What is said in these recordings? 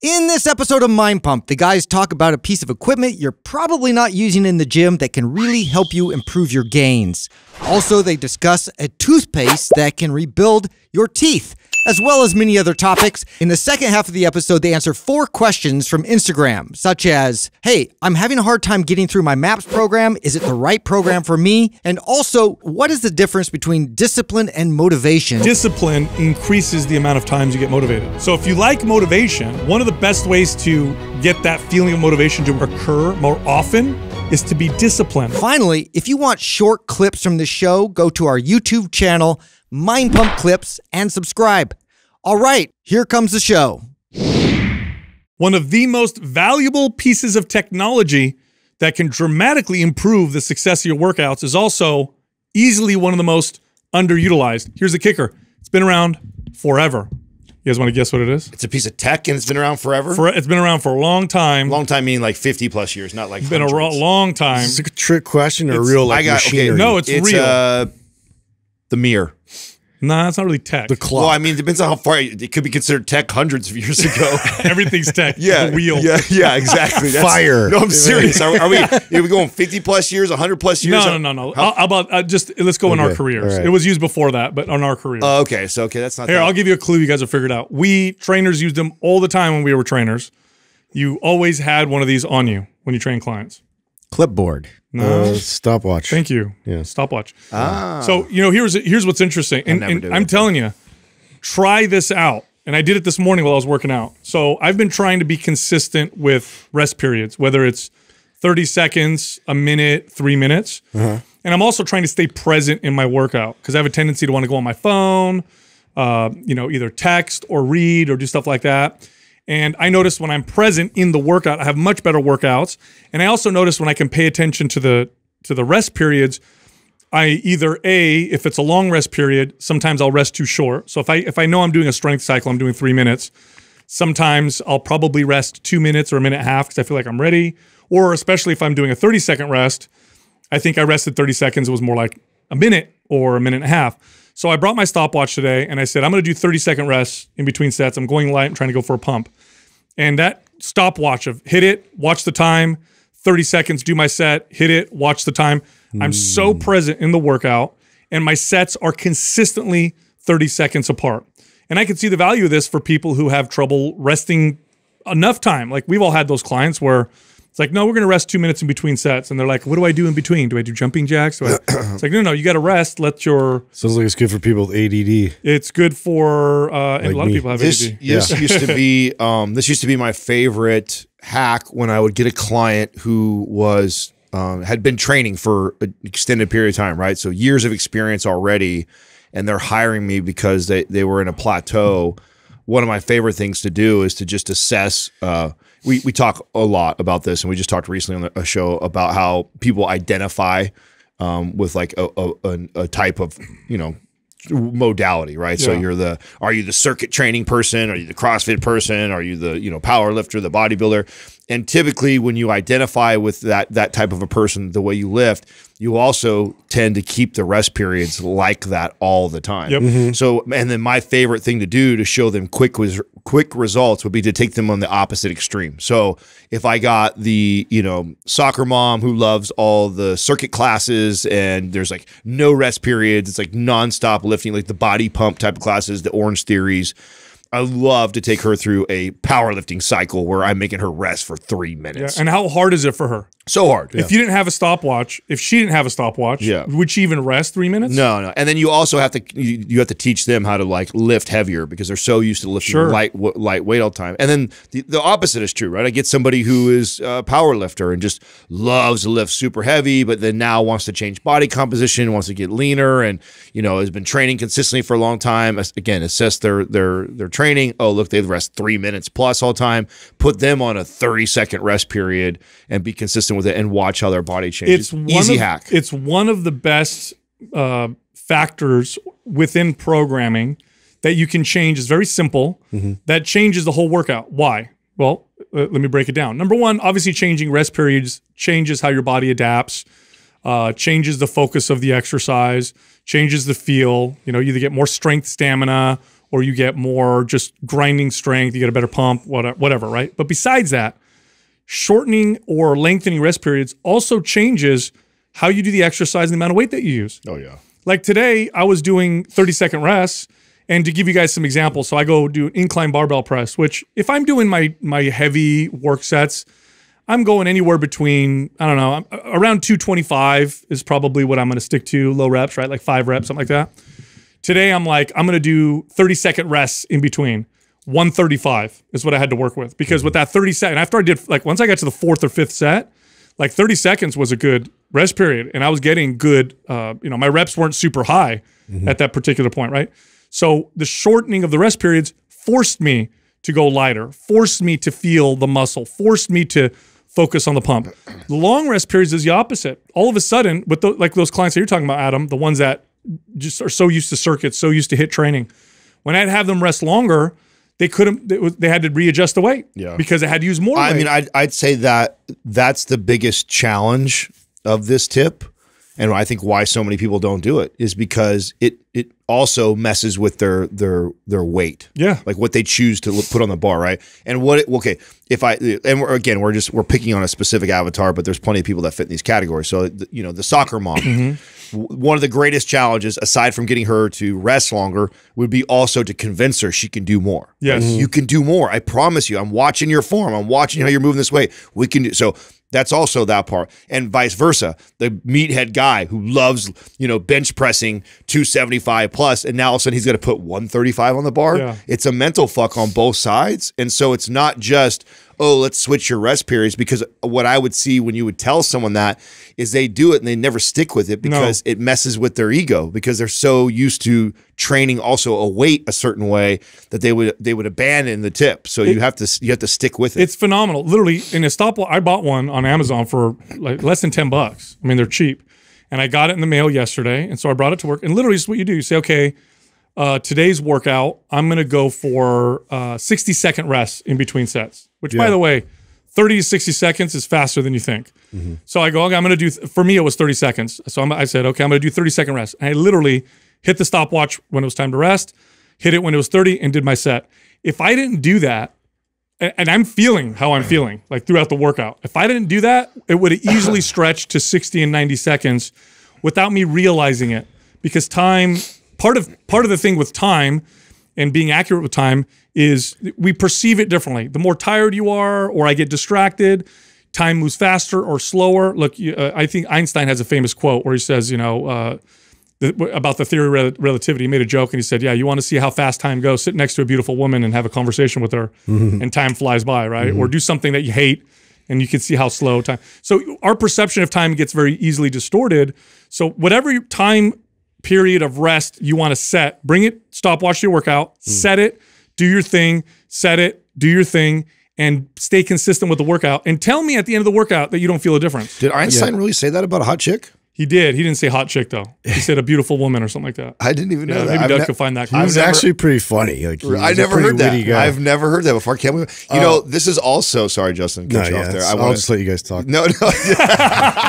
In this episode of Mind Pump, the guys talk about a piece of equipment you're probably not using in the gym that can really help you improve your gains. Also, they discuss a toothpaste that can rebuild your teeth, as well as many other topics. In the second half of the episode, they answer four questions from Instagram, such as Hey, I'm having a hard time getting through my MAPS program. Is it the right program for me? And also, what is the difference between discipline and motivation? Discipline increases the amount of times you get motivated. So if you like motivation, one of the best ways to get that feeling of motivation to occur more often is to be disciplined. Finally, if you want short clips from the show, go to our YouTube channel, Mind Pump Clips, and subscribe. All right, here comes the show. One of the most valuable pieces of technology that can dramatically improve the success of your workouts is also easily one of the most underutilized. Here's the kicker it's been around forever. You guys want to guess what it is? It's a piece of tech and it's been around forever. For, it's been around for a long time. long time meaning like 50 plus years, not like It's been a long time. Is this a trick question or It's- real like I got okay. machinery? No, it's real. Uh, the mirror. Nah, it's not really tech. the clock. Well, I mean, it depends on how far it could be considered tech hundreds of years ago. Everything's tech. yeah, The wheel. Yeah, yeah, exactly. That's- Fire. No, I'm serious. Are, are we? Are we going 50 plus years, 100 plus years? No, no, no, no. How, how about uh, just let's go in our careers. all right. It was used before that, but on our careers. Oh, okay, so okay, that's not. Here, that. I'll give you a clue. You guys have figured out. We trainers used them all the time when we were trainers. You always had one of these on you when you train clients. Clipboard. No. Uh, stopwatch. Thank you. Yeah. Stopwatch. Ah. So you know, here's here's what's interesting, and, and I'm that. telling you, try this out. And I did it this morning while I was working out. So I've been trying to be consistent with rest periods, whether it's 30 seconds, a minute, three minutes. Uh-huh. And I'm also trying to stay present in my workout because I have a tendency to want to go on my phone, uh, you know, either text or read or do stuff like that. And I notice when I'm present in the workout, I have much better workouts. And I also notice when I can pay attention to the to the rest periods, I either a if it's a long rest period, sometimes I'll rest too short. So if I if I know I'm doing a strength cycle, I'm doing three minutes. Sometimes I'll probably rest two minutes or a minute and a half because I feel like I'm ready. Or especially if I'm doing a 30 second rest, I think I rested 30 seconds. It was more like a minute or a minute and a half. So I brought my stopwatch today and I said, I'm going to do 30 second rests in between sets. I'm going light. I'm trying to go for a pump. And that stopwatch of hit it, watch the time, 30 seconds, do my set, hit it, watch the time. I'm so hmm. present in the workout and my sets are consistently 30 seconds apart. And I can see the value of this for people who have trouble resting enough time. Like we've all had those clients where it's like, no, we're going to rest two minutes in between sets. And they're like, what do I do in between? Do I do jumping jacks? Do I? it's like, no, no, you got to rest. Let your, Sounds like it's good for people with ADD. it's good for, uh, and Like a lot of people have this ADD. this used to be um, this used to be my favorite hack when I would get a client who was um, had been training for an extended period of time, right? So years of experience already, and they're hiring me because they they were in a plateau. One of my favorite things to do is to just assess. Uh, we we talk a lot about this, and we just talked recently on a show about how people identify um, with like a, a, a, type of you know modality, right? So you're the are you the circuit training person? Are you the CrossFit person? Are you the you know power lifter, the bodybuilder? And typically, when you identify with that that type of a person, the way you lift, you also tend to keep the rest periods like that all the time. Yep. So, and then my favorite thing to do to show them quick was quick results would be to take them on the opposite extreme. So, if I got the you know soccer mom who loves all the circuit classes and there's like no rest periods, it's like nonstop lifting, like the body pump type of classes, the Orange Theories. I love to take her through a powerlifting cycle where I'm making her rest for three minutes. Yeah. And how hard is it for her? so hard. If you didn't have a stopwatch, if she didn't have a stopwatch, Yeah. would she even rest three minutes? No, no, and then you also have to you, you have to teach them how to like lift heavier because they're so used to lifting Sure. light w- lightweight all the time. And then the, the opposite is true, right? I get somebody who is a power lifter and just loves to lift super heavy, but then now wants to change body composition, wants to get leaner, and you know has been training consistently for a long time. Again, assess their their their training. Oh, look, they rest three minutes plus all the time. Put them on a thirty second rest period and be consistent with it, and watch how their body changes. It's one easy of, hack. It's one of the best uh, factors within programming that you can change. It's very simple. That changes the whole workout. Why? Well, uh, let me break it down. Number one, obviously, changing rest periods changes how your body adapts, uh, changes the focus of the exercise, changes the feel. You know, you either get more strength, stamina, or you get more just grinding strength, you get a better pump, whatever, whatever, right? But besides that, shortening or lengthening rest periods also changes how you do the exercise and the amount of weight that you use. Oh yeah. Like today, I was doing 30 second rests. And to give you guys some examples, so I go do an incline barbell press, which if I'm doing my my heavy work sets, I'm going anywhere between, I don't know, around 225 is probably what I'm going to stick to, low reps, right? Like five reps, something like that. Today, I'm like, I'm going to do 30 second rests in between. 135 is what I had to work with because with that 30 second, after I did, like, once I got to the fourth or fifth set, like 30 seconds was a good rest period. And I was getting good, uh, you know, my reps weren't super high at that particular point, right? So the shortening of the rest periods forced me to go lighter, forced me to feel the muscle, forced me to focus on the pump. The long rest periods is the opposite. All of a sudden, with the, like those clients that you're talking about, Adam, the ones that just are so used to circuits, so used to HIIT training, when I'd have them rest longer, they couldn't. They, they had to readjust the weight, Yeah. because they had to use more. I weight. mean, I'd, I'd say that that's the biggest challenge of this tip. And I think why so many people don't do it is because it it also messes with their their their weight. Yeah. like what they choose to put on the bar, right? And what it, okay, if I and we're, again we're just we're picking on a specific avatar, but there's plenty of people that fit in these categories. So you know, the soccer mom, mm-hmm. w- one of the greatest challenges aside from getting her to rest longer would be also to convince her she can do more. Yes. Like, you can do more. I promise you. I'm watching your form. I'm watching how you're moving this way. We can do so. That's also that part, and vice versa. The meathead guy who loves, you know, bench pressing 275 plus, and now all of a sudden he's going to put 135 on the bar. Yeah. It's a mental fuck on both sides, and so it's not just oh let's switch your rest periods because what I would see when you would tell someone that is they do it and they never stick with it because it messes with their ego because they're so used to training also a weight a certain way that they would they would abandon the tip. So you have to you have to stick with it. It's phenomenal. Literally, in a stopwatch, I bought one on Amazon for like less than 10 bucks. I mean, they're cheap. And I got it in the mail yesterday. And so I brought it to work. And literally, it's what you do. You say, okay, uh, today's workout, I'm going to go for uh, 60 second rest in between sets, which, by the way, 30 to 60 seconds is faster than you think. So I go, okay, I'm going to do, for me, it was 30 seconds. So I'm, I said, okay, I'm going to do 30 second rest. And I literally hit the stopwatch when it was time to rest, hit it when it was 30, and did my set. If I didn't do that, and, and I'm feeling how I'm feeling like throughout the workout. If I didn't do that, it would have easily stretched to 60 and 90 seconds without me realizing it. Because time, part of part of the thing with time and being accurate with time is we perceive it differently. The more tired you are, or I get distracted, time moves faster or slower. Look, you- uh, I think Einstein has a famous quote where he says, you know, uh, the, about the theory of rel- relativity. He made a joke and he said, "Yeah, you want to see how fast time goes? Sit next to a beautiful woman and have a conversation with her, and time flies by, right? Or do something that you hate, and you can see how slow time. So our perception of time gets very easily distorted. So whatever time period of rest you want to set, bring it, stopwatch your workout, hmm. set it, do your thing, set it, do your thing." And stay consistent with the workout, and tell me at the end of the workout that you don't feel a difference. Did Einstein really say that about a hot chick? He did. He didn't say hot chick though. He said a beautiful woman or something like that. I didn't even Yeah, know that. maybe I've Doug ne- could find that. He was never- actually pretty funny. Like he I was a never heard that. guy. I've never heard that before. Can't believe, you uh, know, this is also sorry, Justin. no, you yeah, off there. it's- I I'll want just let you guys talk. No, no.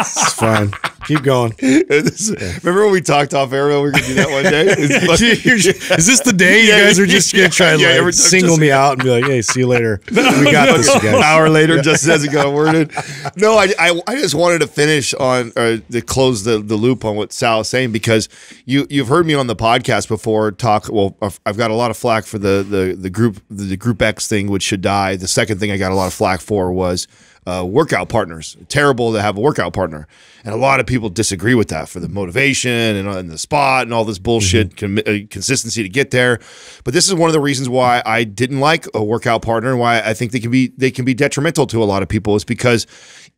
It's fine. Keep going. Remember when we talked off air? We were gonna do that one day. Is this the day you guys are just gonna try to like, single me out and be like, "Hey, see you later. We got this, An hour later, just hasn't got worded. No, I, I, I just wanted to finish on or to close the, the loop on what Sal is saying because you you've heard me on the podcast before talk. Well, I've- I've got a lot of flack for the the the group the group X thing, which should die. The second thing I got a lot of flack for was uh, workout partners. Terrible to have a workout partner, and a lot of people disagree with that for the motivation and, and the spot and all this bullshit com- uh, consistency to get there. But this is one of the reasons why I didn't like a workout partner and why I think they can be they can be detrimental to a lot of people is because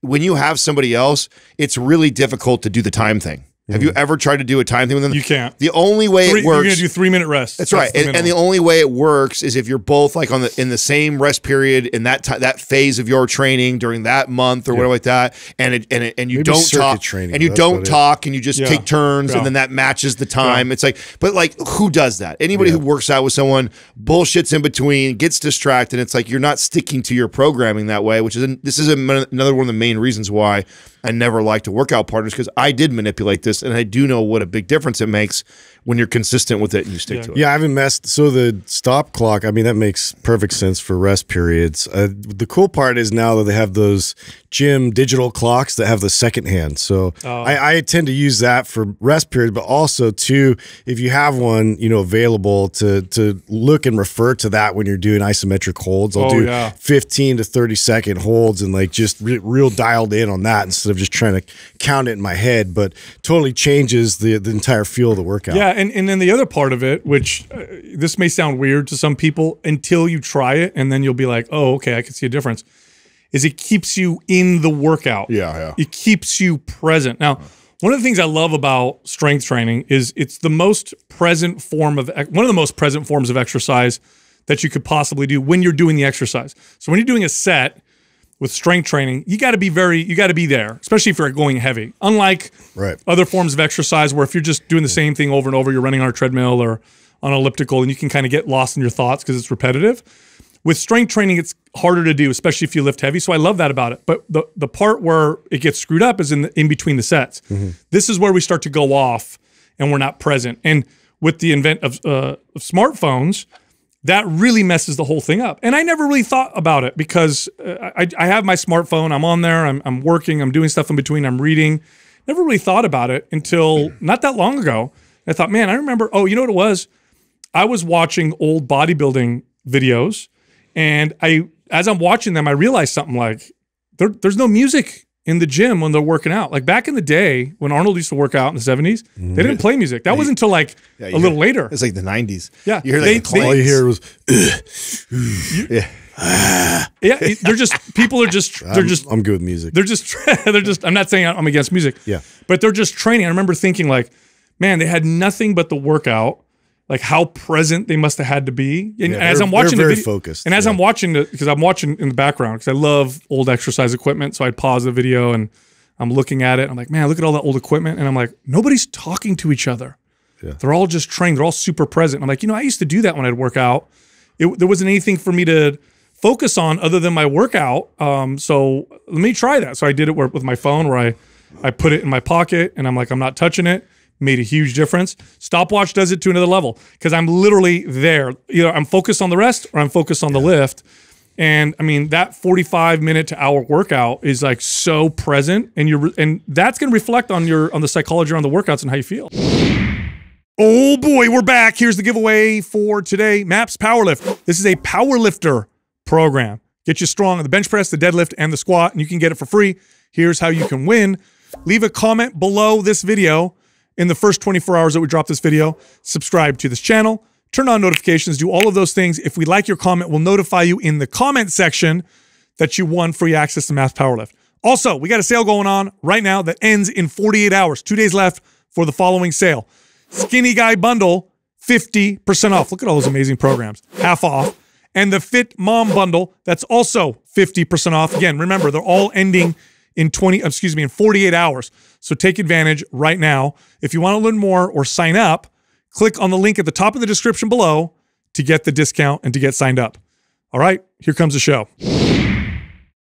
when you have somebody else, it's really difficult to do the time thing. Have you ever tried to do a time thing with them? You can't. The only way Three, it works, you're gonna do three minute rest. That's right, and, and the only way it works is if you're both like on the in the same rest period in that that phase of your training during that month or whatever like that, and it, and it, and you Maybe don't circuit talk training, and you don't what it is. talk and you just Yeah. take turns Yeah. and then that matches the time. It's like, but like who does that? Anybody who works out with someone bullshits in between, gets distracted. It's like you're not sticking to your programming that way, which is this is a, another one of the main reasons why I never liked to workout partners because I did manipulate this this, and I do know what a big difference it makes when you're consistent with it and you stick Yeah. to it. Yeah, I haven't messed. So the stop clock, I mean, that makes perfect sense for rest periods. Uh, the cool part is now that they have those gym digital clocks that have the second hand. So Oh. I, I tend to use that for rest periods, but also too, if you have one, you know, available to to look and refer to that when you're doing isometric holds. I'll Oh, do yeah. 15 to 30 second holds and like just re- real dialed in on that instead of just trying to count it in my head, but totally changes the the entire feel of the workout. Yeah, and, and then the other part of it, which uh, this may sound weird to some people until you try it, and then you'll be like, oh, okay, I can see a difference, is it keeps you in the workout. Yeah, yeah. It keeps you present. Now, one of the things I love about strength training is it's the most present form of, one of the most present forms of exercise that you could possibly do when you're doing the exercise. So when you're doing a set, with strength training, you got to be very, you got to be there, especially if you're going heavy. Unlike Right. other forms of exercise where if you're just doing the same thing over and over, you're running on a treadmill or on an elliptical and you can kind of get lost in your thoughts because it's repetitive. With strength training, it's harder to do, especially if you lift heavy. So I love that about it. But the, the part where it gets screwed up is in the, in between the sets. This is where we start to go off and we're not present. And with the invent of, uh, of smartphones, that really messes the whole thing up. And I never really thought about it because uh, I, I have my smartphone, I'm on there, I'm, I'm working, I'm doing stuff in between, I'm reading. Never really thought about it until not that long ago. I thought, man, I remember, oh, you know what it was? I was watching old bodybuilding videos and I as I'm watching them, I realized something like there, there's no music in the gym when they're working out. Like back in the day when Arnold used to work out in the 70s, they didn't mm. play music. That wasn't until like Yeah, a you little hear- later. It's like the '90s. Yeah, you hear they, like the they, all you hear was, yeah. yeah, they're just people are just they're I'm, just I'm good with music. they're just they're just I'm not saying I'm against music. Yeah. But they're just training. I remember thinking like, man, they had nothing but the workout. Like how present they must have had to be. And, Yeah, as I'm watching the very video, focused, and as yeah. I'm watching it, because I'm watching in the background, because I love old exercise equipment, so I'd pause the video and I'm looking at it. I'm like, man, look at all that old equipment, and I'm like, nobody's talking to each other. Yeah. They're all just trained. They're all super present. I'm like, you know, I used to do that when I'd work out. It, there wasn't anything for me to focus on other than my workout. Um, so let me try that. So I did it where, with my phone where I, I put it in my pocket and I'm like, I'm not touching it. Made a huge difference. Stopwatch does it to another level because I'm literally there. Either I'm focused on the rest or I'm focused on the lift. And I mean that 45 minute to hour workout is like so present, and you're and that's going to reflect on your on the psychology around the workouts and how you feel. Oh boy, we're back. Here's the giveaway for today MAPS Powerlift. This is a powerlifter program. Get you strong on the bench press, the deadlift, and the squat, and you can get it for free. Here's how you can win. Leave a comment below this video in the first 24 hours that we drop this video. Subscribe to this channel, turn on notifications, do all of those things. If we like your comment, we'll notify you in the comment section that you won free access to MAPS Powerlift. Also, we got a sale going on right now that ends in 48 hours. Two days left for the following sale. Skinny Guy Bundle, 50% off. Look at all those amazing programs. Half off. And the Fit Mom Bundle, that's also 50% off. Again, remember, they're all ending in 20, excuse me, in 48 hours. So take advantage right now. If you want to learn more or sign up, click on the link at the top of the description below to get the discount and to get signed up. All right, here comes the show.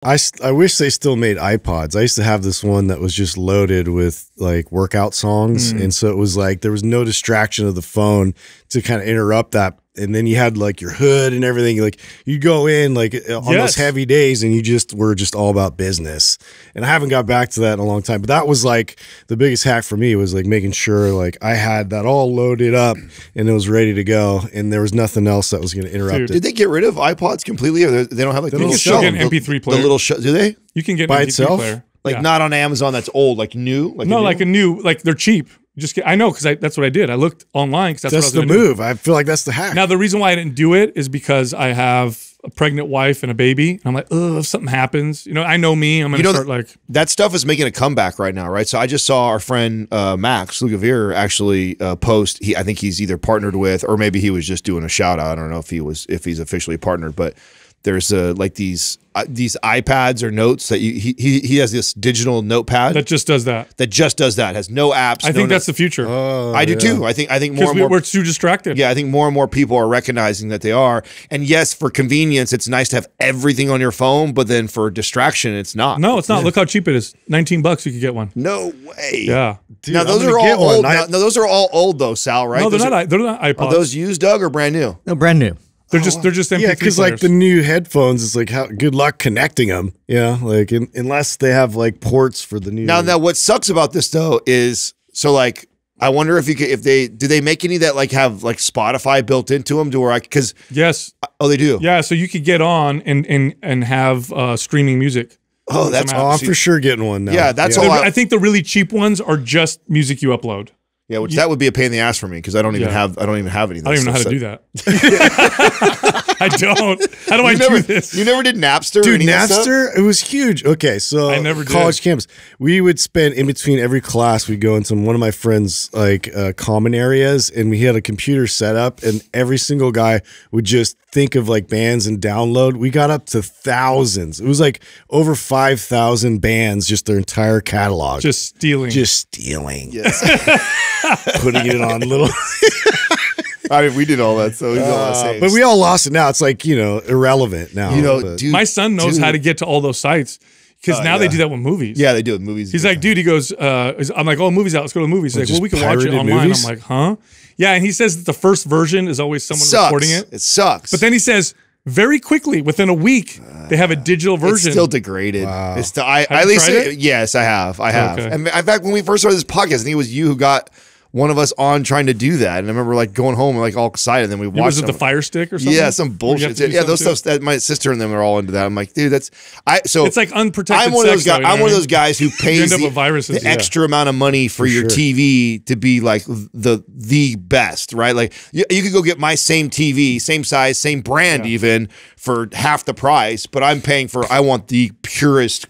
I, I wish they still made iPods. I used to have this one that was just loaded with like workout songs. Mm. And so it was like there was no distraction of the phone to kind of interrupt that. And then you had like your hood and everything. Like you go in like uh, on Yes. those heavy days and you just were just all about business. And I haven't got back to that in a long time. But that was like the biggest hack for me was like making sure like I had that all loaded up and it was ready to go. And there was nothing else that was going to interrupt Dude. it. Did they get rid of iPods completely, or they they don't have like the don't little still shell? get an MP3 player. The little shell. Do they? You can get By an MP3 itself? player. Like Yeah. not on Amazon. That's old. Like new. Like no, new? like a new, like they're cheap. Just get, I know because that's what I did. I looked online because that's, That's what I the gonna do. move. I feel like that's the hack. Now the reason why I didn't do it is because I have a pregnant wife and a baby. And I'm like, oh, if something happens, you know, I know me. I'm gonna You know, start like, that stuff is making a comeback right now, right? So I just saw our friend uh, Max Lugavere actually uh, post. He, I think he's either partnered with, or maybe he was just doing a shout out. I don't know if he was, if he's officially partnered, but There's uh, like these uh, these iPads or notes that you he he, he has this digital notepad That just does that. that just does that. Has no apps. I no think no- that's the future. Oh, I do yeah. too. I think I think more and we, more we're too distracted. yeah, I think more and more people are recognizing that they are. And yes, for convenience, it's nice to have everything on your phone, but then for distraction, it's not. No, it's not. Look how cheap it is. 19 bucks, you could get one. No way. Yeah. Dude, now those are all old. I- Now, no, those are all old though, Sal. Right? No, they're Those not. are, They're not iPods. are those used, Doug, or brand new? No, brand new. They're just they're just MP3 Yeah, because like the new headphones, it's like how good luck connecting them. Yeah, like in, unless they have like ports for the new. Now, now, what sucks about this though is so like. I wonder if you could, if they do they make any that like have like Spotify built into them to where I because yes. oh they do Yeah. So you could get on and and and have uh, streaming music. oh that's oh, I'm for sure getting one now. Yeah, that's So all I- I think the really cheap ones are just music you upload. Yeah which that would be a pain in the ass for me because I don't even Yeah. have I don't even have any of I don't even know how stuff to do that. I don't. How do I you do this? You never did Napster, or Dude, any of stuff? Napster, it was huge. Okay, so I never did. college campus. We would spend in between every class, we'd go into one of my friends' like uh, common areas, and we had a computer set up, and every single guy would just think of like bands and download. We got up to thousands. It was like over five thousand bands, just their entire catalog, just stealing. just stealing, Yes. putting it on little. I mean, we did all that, so we did all that but we all lost it now. It's like you know irrelevant now. you know, dude. My son knows dude. how to get to all those sites because now they do that with movies. Yeah, they do with movies. He's like, dude, he goes, uh, I'm like, oh, movie's out. Let's go to the movies. He's like, well, we can watch it pirated online. movies? I'm like, huh? Yeah. And he says that the first version is always someone sucks. recording it. It sucks. But then he says, very quickly, within a week, they have a digital it's version. still degraded. It's still, I, Have at you least, tried it? yes, I have. I have. Okay. And in fact, when we first started this podcast, I think it was you who got one of us on trying to do that. And I remember like going home like all excited. And then we watched was it them. the Fire Stick or something? Yeah, some bullshit. have Yeah, those something stuff. That my sister and them are all into that. I'm like, dude, that's I. So It's like unprotected I'm one of those sex, though, guys. I'm one of those guys who pays the, viruses, the yeah. extra amount of money for, your sure. TV to be like the the best, right? Like you, you could go get my same TV, same size, same brand, even for half the price, but I'm paying for. I want the purest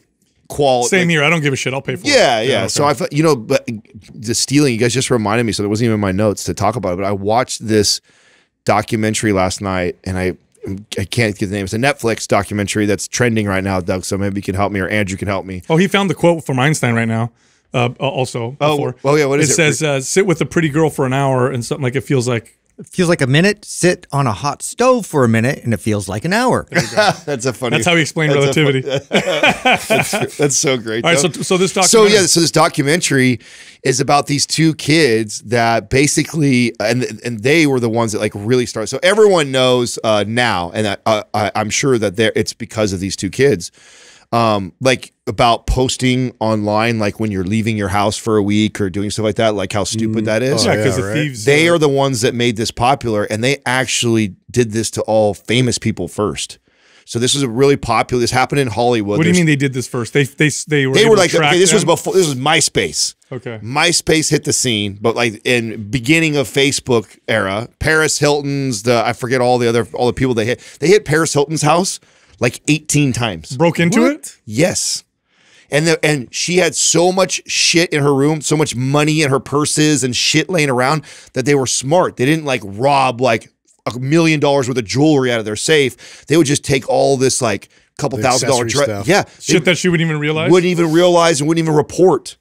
quality. Same here. I don't give a shit. I'll pay for it. Yeah, yeah. So. I thought, you know, but the stealing, you guys just reminded me. So there wasn't even in my notes to talk about it, but I watched this documentary last night and I, I can't get the name. It's a Netflix documentary that's trending right now, Doug. So maybe you can help me or Andrew can help me. Oh, he found the quote from Einstein right now. Uh, also, Oh, before. oh, yeah, what is it? says, uh, "Sit with a pretty girl for an hour and something like it feels like." Feels like a minute. Sit on a hot stove for a minute, and it feels like an hour. That's a funny. That's how we explain That's a relativity. That's so great. All right, so Doug. so this documentary. so documentary. yeah, so this documentary is about these two kids that basically, and and they were the ones that like really started. So everyone knows uh, now, and I, uh, I, I'm sure that there it's because of these two kids. Um, like about posting online, like when you're leaving your house for a week or doing stuff like that, like how stupid that is. yeah, Oh, because yeah, the right. thieves. They uh, are the ones that made this popular, and they actually did this to all famous people first. So this was a really popular. This happened in Hollywood. What do you There's- mean they did this first? They they they were They able were to like, track okay, this was before. This was MySpace. Okay. MySpace hit the scene, but like in beginning of Facebook era, Paris Hilton's the I forget all the other all the people they hit. They hit Paris Hilton's house like 18 times. broke into it. Yes. And the, and she had so much shit in her room, so much money in her purses and shit laying around that they were smart. They didn't like rob like a million dollars worth of jewelry out of their safe. They would just take all this like couple The thousand dollar dress. stuff. Yeah. Shit that she wouldn't even realize. wouldn't even realize and wouldn't even report.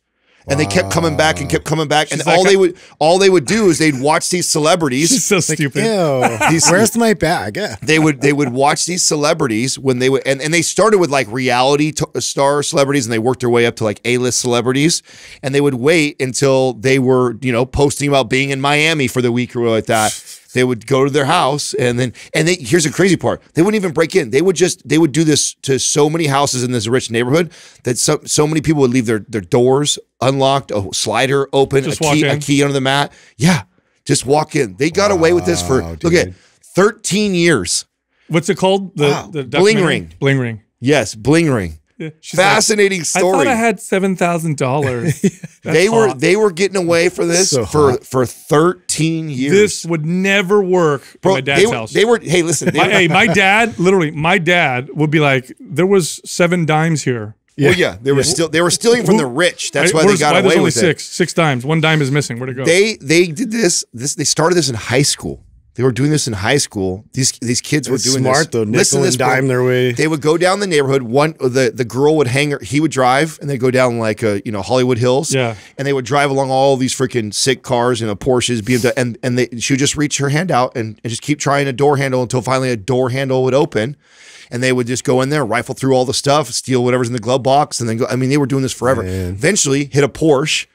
And they kept coming back and kept coming back. and She's all they would all they would do is they'd watch these She's celebrities. so stupid. Ew. Where's my bag? Yeah. They would they would watch these celebrities when they would and, and they started with like reality to, uh, star celebrities and they worked their way up to like A-list celebrities and they would wait until they were, you know, posting about being in Miami for the week or like that. They would go to their house and then and they here's the crazy part. They wouldn't even break in. They would just they would do this to so many houses in this rich neighborhood that so so many people would leave their their doors unlocked, a slider open, Just a key, a key under the mat. Yeah. Just walk in. They got away with this for Wow, look at 13 years. What's it called? The, Wow. the Bling ring. Bling ring. Yes, bling ring. Yeah. She's like, Fascinating I thought I had seven thousand dollars. they were they were getting away for this So for hot. for 13 years. This would never work at Bro, my dad's they were, house. They were hey, listen, they my, were, hey, my dad, literally, my dad would be like, "There was seven dimes here." Well, yeah, they were still they were stealing from the rich. That's why they got why away only with it. six, six dimes. One dime is missing. Where'd it go? They they did this this they started this in high school. They were doing this in high school. These these kids were doing smart this. though. Listen to and this, dime their way. They would go down the neighborhood. One the the girl would hang her. He would drive, and they'd go down like a you know Hollywood Hills. Yeah. and they would drive along all these freaking sick cars, you know Porsches, BMW, and and they she would just reach her hand out and, and just keep trying a door handle until finally a door handle would open. And they would just go in there, rifle through all the stuff, steal whatever's in the glove box, and then go. I mean, they were doing this forever. Eventually, hit a Porsche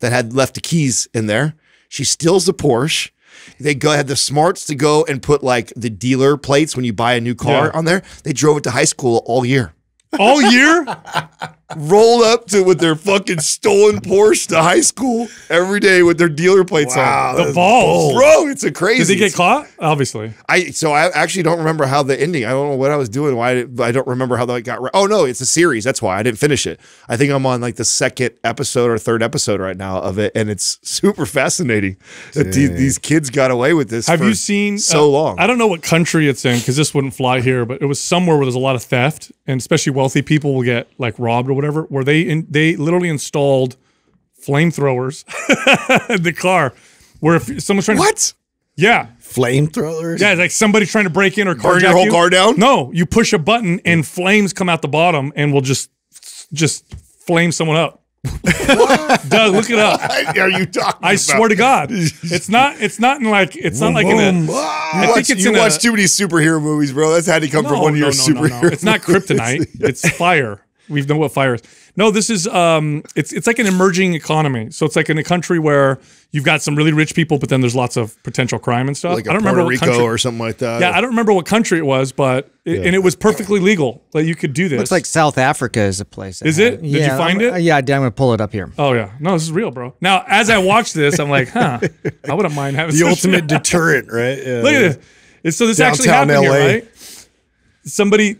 that had left the keys in there. She steals the Porsche. They go had the smarts to go and put like the dealer plates when you buy a new car Yeah. on there. They drove it to high school all year. All year? Rolled up to with their fucking stolen Porsche to high school every day with their dealer plates on. the balls. Bro, it's a crazy. Did they get caught? Obviously. I so I actually don't remember how the ending. I don't know what I was doing. Why I, I don't remember how that got. Right. Oh no, it's a series. That's why I didn't finish it. I think I'm on like the second episode or third episode right now of it, and it's super fascinating that these, these kids got away with this. Have for you seen so uh, long? I don't know what country it's in because this wouldn't fly here, but it was somewhere where there's a lot of theft, and especially wealthy people will get like robbed or whatever. Where they in, they literally installed flamethrowers in the car. Where if someone's trying to what? yeah Flamethrowers. yeah it's like somebody's trying to break in or Burn your whole you. car down? No, you push a button and flames come out the bottom and will just just flame someone up. Doug, look it up. Are you talking? I swear to God, it's not. It's not in like. It's not like in a. You I watch, think it's you in watch a- too many superhero movies, bro. That's had to come from one of your superheroes. It's not kryptonite. it's fire. We know what fire is. No, this is um it's it's like an emerging economy. So it's like in a country where you've got some really rich people, but then there's lots of potential crime and stuff. like I a don't Puerto remember what Rico country. or something like that. yeah, I don't remember what country it was, but it, and it was perfectly legal. Like you could do this. Looks like South Africa is a place. Is it? Did you find I'm- it? Yeah, I'm gonna pull it up here. Oh yeah, no, this is real, bro. Now, as I watch this, I'm like, huh, I wouldn't mind having The some ultimate shit. deterrent, right? Yeah. Look at this. So this actually happened LA. here, right? Somebody,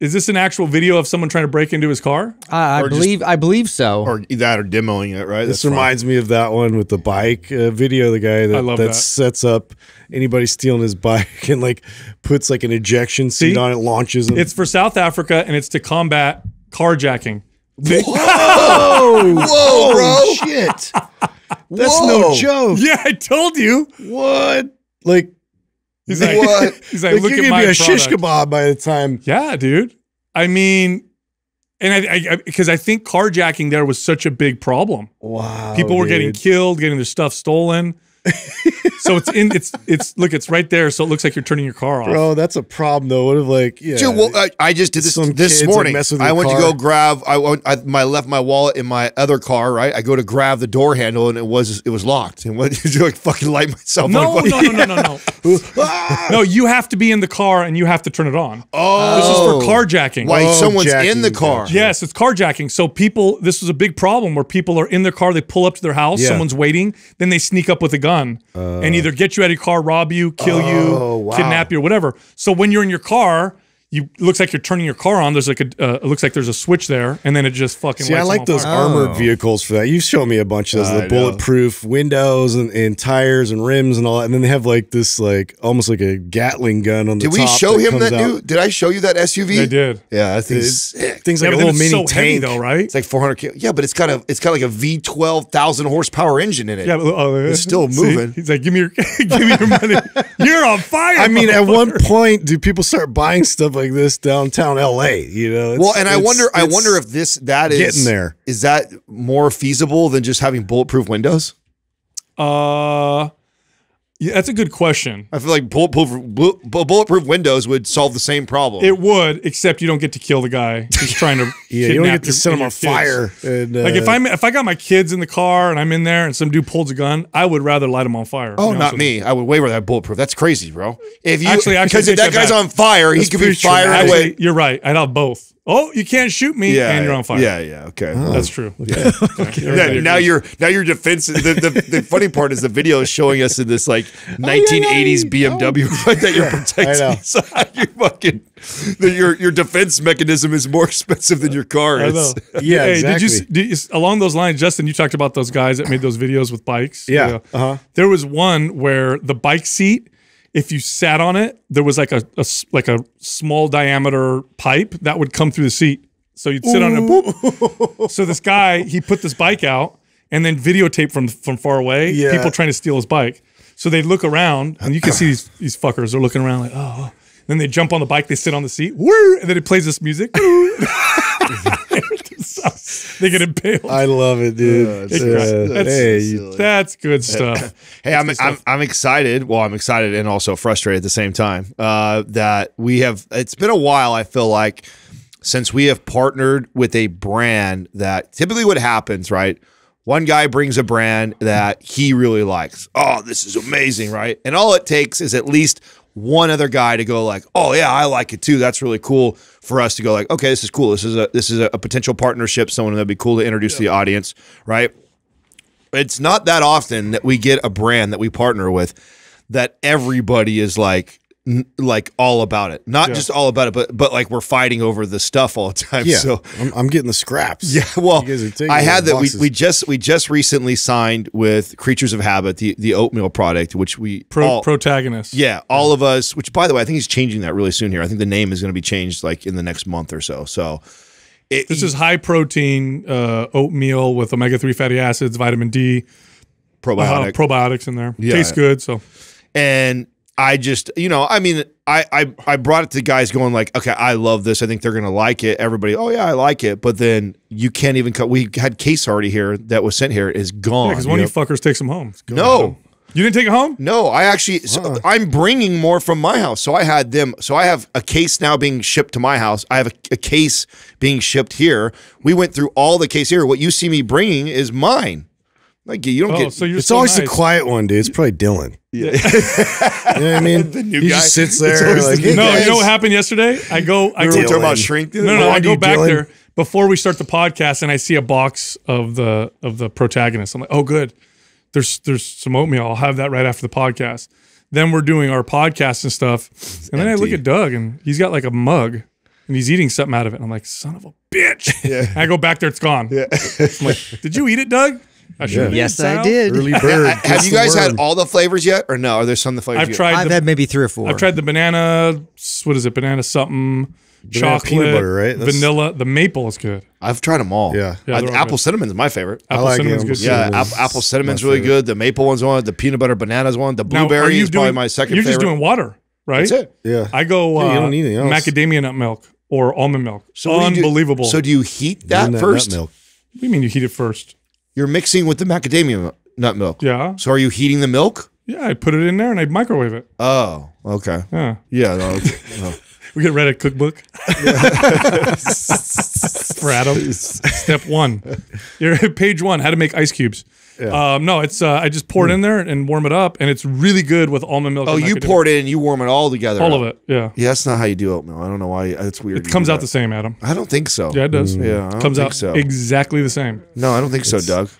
is this an actual video of someone trying to break into his car? I, I Or just- believe I believe so. or that or demoing it, right? This That's fine. reminds me of that one with the bike uh, video. The guy that, I love that, that. sets up anybody stealing his bike and like puts like an ejection seat See? on it, launches them. It's for South Africa and it's to combat carjacking. oh, Whoa, bro. shit! That's no joke. Yeah, I told you. What? Like, He's like, What? he's like, like look you're at my be a shish product. kebab by the time. Yeah, dude. I mean, and I because I, think carjacking there was such a big problem. Wow, People were getting killed, getting their stuff stolen. so it's in it's it's look it's right there. So it looks like you're turning your car off. Bro, that's a problem though. What if like yeah? Dude, well, I, I just did this Some this morning. mess with I your went to go grab. I went. I my left my wallet in my other car. Right. I go to grab the door handle and it was it was locked. And what did you like? Fucking light myself. No, on no, no, no, no, no. Ah! no, you have to be in the car and you have to turn it on. Oh, This is for carjacking. Why Oh, someone's jacking, in the car? gotcha. Yes, it's carjacking. So people, this was a big problem where people are in their car, they pull up to their house, Yeah. someone's waiting, then they sneak up with a gun and either get you out of your car, rob you, kill Oh, you, wow. kidnap you, or whatever. So when you're in your car, you it looks like you're turning your car on. There's like a, uh, it looks like there's a switch there, and then it just fucking. See, I like those fire. armored vehicles for that. You show me a bunch of those, I the know. bulletproof windows and, and tires and rims and all that. And then they have like this, like almost like a Gatling gun on the Did we top show him comes that out. new? Did I show you that SUV? They did. Yeah, I think It's- it's sick. Things like but a little mini so tank. heavy though, right? It's like 400 kilo. Yeah, but it's got a it's got like a V twelve thousand horsepower engine in it. Yeah, but, oh, It's still see? moving. He's like, give me your, give me your money. You're on fire. I mean, at one point, do people start buying stuff like this downtown LA? You know, It's- Well, and I wonder, I wonder if this that is getting there. Is that more feasible than just having bulletproof windows? Uh, yeah, that's a good question. I feel like bulletproof bu- bu- bulletproof windows would solve the same problem. It would, except you don't get to kill the guy who's trying to. yeah, you don't get to your- set your on fire. And, uh, Like if I'm if I got my kids in the car and I'm in there and some dude pulls a gun, I would rather light them on fire. oh, not me. I would way rather have bulletproof. That's crazy, bro. If you Actually, actually, because if that guy's back. on fire, he could be fired. Actually, you're right. I'd have both. Oh, you can't shoot me, Yeah, and you're on fire. Yeah, yeah, okay. that's true. Yeah. You're Yeah, right. now your now your defense. The, the, the funny part is the video is showing us in this like 1980s BMW that you're protecting. I. So you fucking that your your defense mechanism is more expensive than your car. I It's- know. Yeah, Hey, did you, exactly. did you along those lines, Justin? You talked about those guys that made those videos with bikes. Yeah, uh-huh. There was one where the bike seat, if you sat on it, there was like a, a like a small diameter pipe that would come through the seat. So you'd sit on it. boop. so this guy, he put this bike out and then videotaped from from far away Yeah. people trying to steal his bike. So they look around, and you can see these these fuckers. They're looking around like, oh. Then they jump on the bike. They sit on the seat. And then it plays this music. Woo! they get impaled. I love it, dude. It's Yeah. great. That's- hey, That's good stuff. Hey, I'm, I'm I'm excited. Well, I'm excited and also frustrated at the same time. Uh, that we have. It's been a while. I feel like since we have partnered with a brand that typically what happens, right? One guy brings a brand that he really likes. Oh, this is amazing, right? And all it takes is at least one other guy to go like, "Oh yeah, I like it too. That's really cool." For us to go like, "Okay, this is cool. This is a this is a, potential partnership. Someone that'd be cool to introduce to the audience, right?" it's not that often that we get a brand that we partner with that everybody is like like all about it not just all about it but but like we're fighting over the stuff all the time yeah. so I'm, I'm getting the scraps. yeah well You guys are i had that we, boxes. we just we just recently signed with Kreatures of Habit the the oatmeal product which we Pro, all, protagonist. yeah all of us which by the way i think he's changing that really soon here i think the name is going to be changed like in the next month or so so it, This is high protein uh, oatmeal with omega three fatty acids, vitamin D, uh, probiotic probiotics in there. Yeah. Tastes good. So and I just, you know, I mean, I, I I brought it to guys going like, okay, I love this. I think they're gonna like it. Everybody, oh yeah, I like it. But then you can't even cut. We had case already here that was sent here is gone. because one of you fuckers takes them home. no, You didn't take it home? no, I actually, so I'm bringing more from my house. So I had them. So I have a case now being shipped to my house. I have a, a case being shipped here. We went through all the case here. What you see me bringing is mine. Like you don't Oh, get. so you're It's so always nice. the quiet one, dude. It's probably Dylan. Yeah. You know what I mean? The new he guy. just sits there always the like, hey, No, guys. you know what happened yesterday? I go, I we go, were talking about shrink. no, no, no, I go back Dylan? there before we start the podcast, and I see a box of the of the protagonist. I'm like, oh, good. There's there's some oatmeal. I'll have that right after the podcast. Then we're doing our podcast and stuff, and then I look at Doug, and he's got like a mug, and he's eating something out of it. And I'm like, son of a bitch. Yeah. I go back there, it's gone. Yeah. I'm like, did you eat it, Doug? I should Yes, I did. early bird. Have you the guys had all the flavors yet, or no? Are there some of the flavors? I've you- tried. I've the, had maybe three or four. I've tried the banana. What is it? Banana something. chocolate, peanut butter, right? That's- vanilla. The maple is good. I've tried them all. Yeah. Yeah, I- all apple good. cinnamon is my favorite. Apple like cinnamon's apple good. cinnamon. Yeah, Cinnamon's apple, apple cinnamon's really favorite. good. The maple one's one. The peanut butter bananas one. The Now, blueberry you is probably my second You're favorite. just doing water, right? That's it. Yeah. I go Yeah, uh, you don't need anything else. macadamia nut milk or almond milk. So what do do- Unbelievable. So do you heat that Doing first? milk. what do you mean you heat it first? You're mixing with the macadamia nut milk. Yeah. So are you heating the milk? Yeah, I put it in there and I microwave it. Oh, okay. Yeah. Yeah. no, okay. Oh. We get Reddit cookbook for Adam. Step one, You're page one: how to make ice cubes. Um, no, it's uh, I just pour it in there and warm it up, and it's really good with almond milk. Oh, and you pour it in. You warm it all together. all up. of it. Yeah, Yeah, that's not how you do oatmeal. I don't know why. That's weird. it comes out that. the same, Adam. I don't think so. Yeah, it does. Yeah, I don't comes think out so. exactly the same. No, I don't think so, Doug.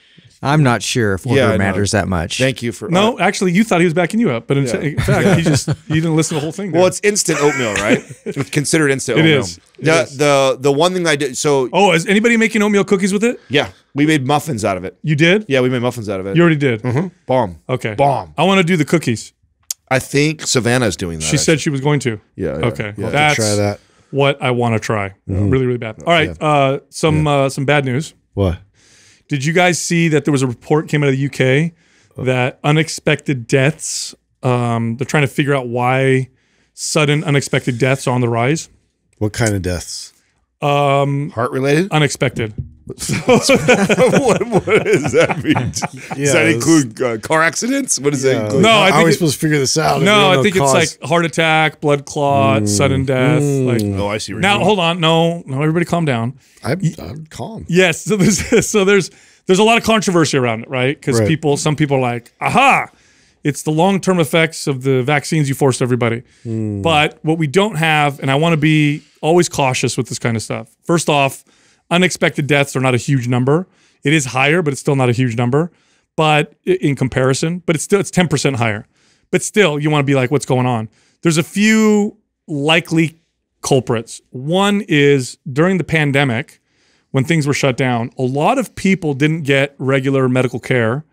I'm not sure if order Yeah, matters that much. Thank you for No, actually, you thought he was backing you up, but in, Yeah. in fact, he just you didn't listen to the whole thing. Well, it's instant oatmeal, right? it's considered instant It oatmeal. is. It The, is. the the one thing I did. So oh, is anybody making oatmeal cookies with it? yeah, we made muffins out of it. You did. Yeah, we made muffins out of it. You already did. Mhm. Bomb. Okay. Bomb. I want to do the cookies. I think Savannah's doing that. She said she was going to. Yeah, yeah, okay. yeah. That's Try that. what I want to try. Really, really bad. All right. Uh, some uh, some bad news. What? Did you guys see that there was a report came out of the UK that unexpected deaths? Um, they're trying to figure out why sudden unexpected deaths are on the rise. What kind of deaths? Um, heart related. unexpected. what, what does that mean? does that it's- include uh, car accidents? What does that include? No, I how think are we it- supposed to figure this out? No, I think cause? it's like heart attack, blood clot, sudden death. Like Oh, I see. what now, you're hold on. No, no, everybody, calm down. I'm, I'm calm. Yes, so there's so there's there's a lot of controversy around it, right? Because Right. people, some people are like, aha, it's the long term effects of the vaccines you forced everybody. Hmm. But what we don't have, and I want to be always cautious with this kind of stuff. First off, unexpected deaths are not a huge number. It is higher, but it's still not a huge number. But in comparison, but it's still it's ten percent higher. But still, you want to be like, what's going on? There's a few likely culprits. One is during the pandemic, when things were shut down, a lot of people didn't get regular medical care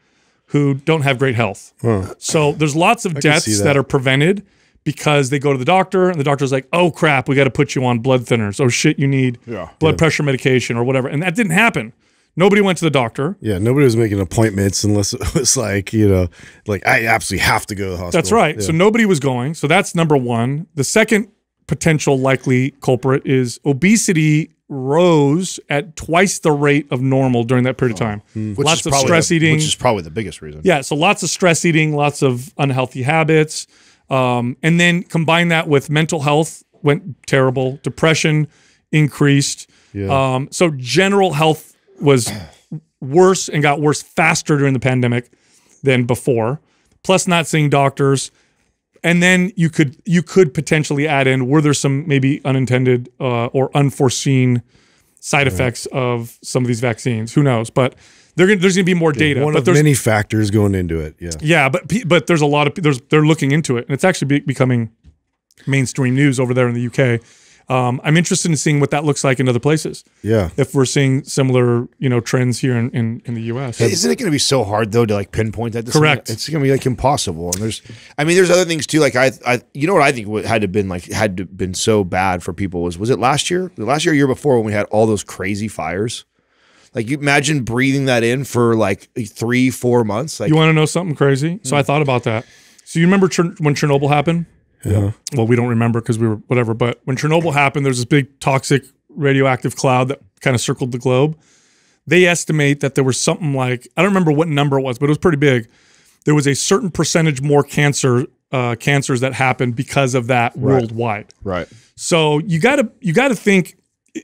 who don't have great health. So there's lots of see deaths that. that. are prevented because they go to the doctor and the doctor's like, "Oh crap, we got to put you on blood thinners. Oh shit, you need Yeah. blood pressure medication or whatever." And that didn't happen. Nobody went to the doctor. Yeah, nobody was making appointments unless it was like, you know, like I absolutely have to go to the hospital. That's right. Yeah. So nobody was going. So that's number one. The second potential likely culprit is obesity rose at twice the rate of normal during that period of time. Hmm. Which lots of stress the, eating. which is probably the biggest reason. Yeah, so lots of stress eating, lots of unhealthy habits, um, and then combine that with mental health went terrible, depression increased. Yeah. Um, so general health was worse and got worse faster during the pandemic than before. Plus, not seeing doctors, and then you could you could potentially add in were there some maybe unintended uh, or unforeseen side effects of some of these vaccines? Who knows? But gonna, there's going to be more data. one but of there's many factors going into it. Yeah. yeah, but but there's a lot of there's they're looking into it, and it's actually be, becoming mainstream news over there in the UK. Um, I'm interested in seeing what that looks like in other places. Yeah. If we're seeing similar, you know, trends here in, in, in the US. Isn't it going to be so hard though to like pinpoint that? to someone? Correct. It's going to be like impossible. And there's, I mean, there's other things too. Like I, I, you know what I think what had to been like had to been so bad for people was was it last year? The last year, year before when we had all those crazy fires. Like you imagine breathing that in for like three, four months. Like You want to know something crazy? So I thought about that. So you remember Chern- when Chernobyl happened? Yeah. Well, we don't remember because we were whatever. But when Chernobyl happened, there's this big toxic radioactive cloud that kind of circled the globe. They estimate that there was something like I don't remember what number it was, but it was pretty big. There was a certain percentage more cancer uh, cancers that happened because of that worldwide. right. So you got to you got to think,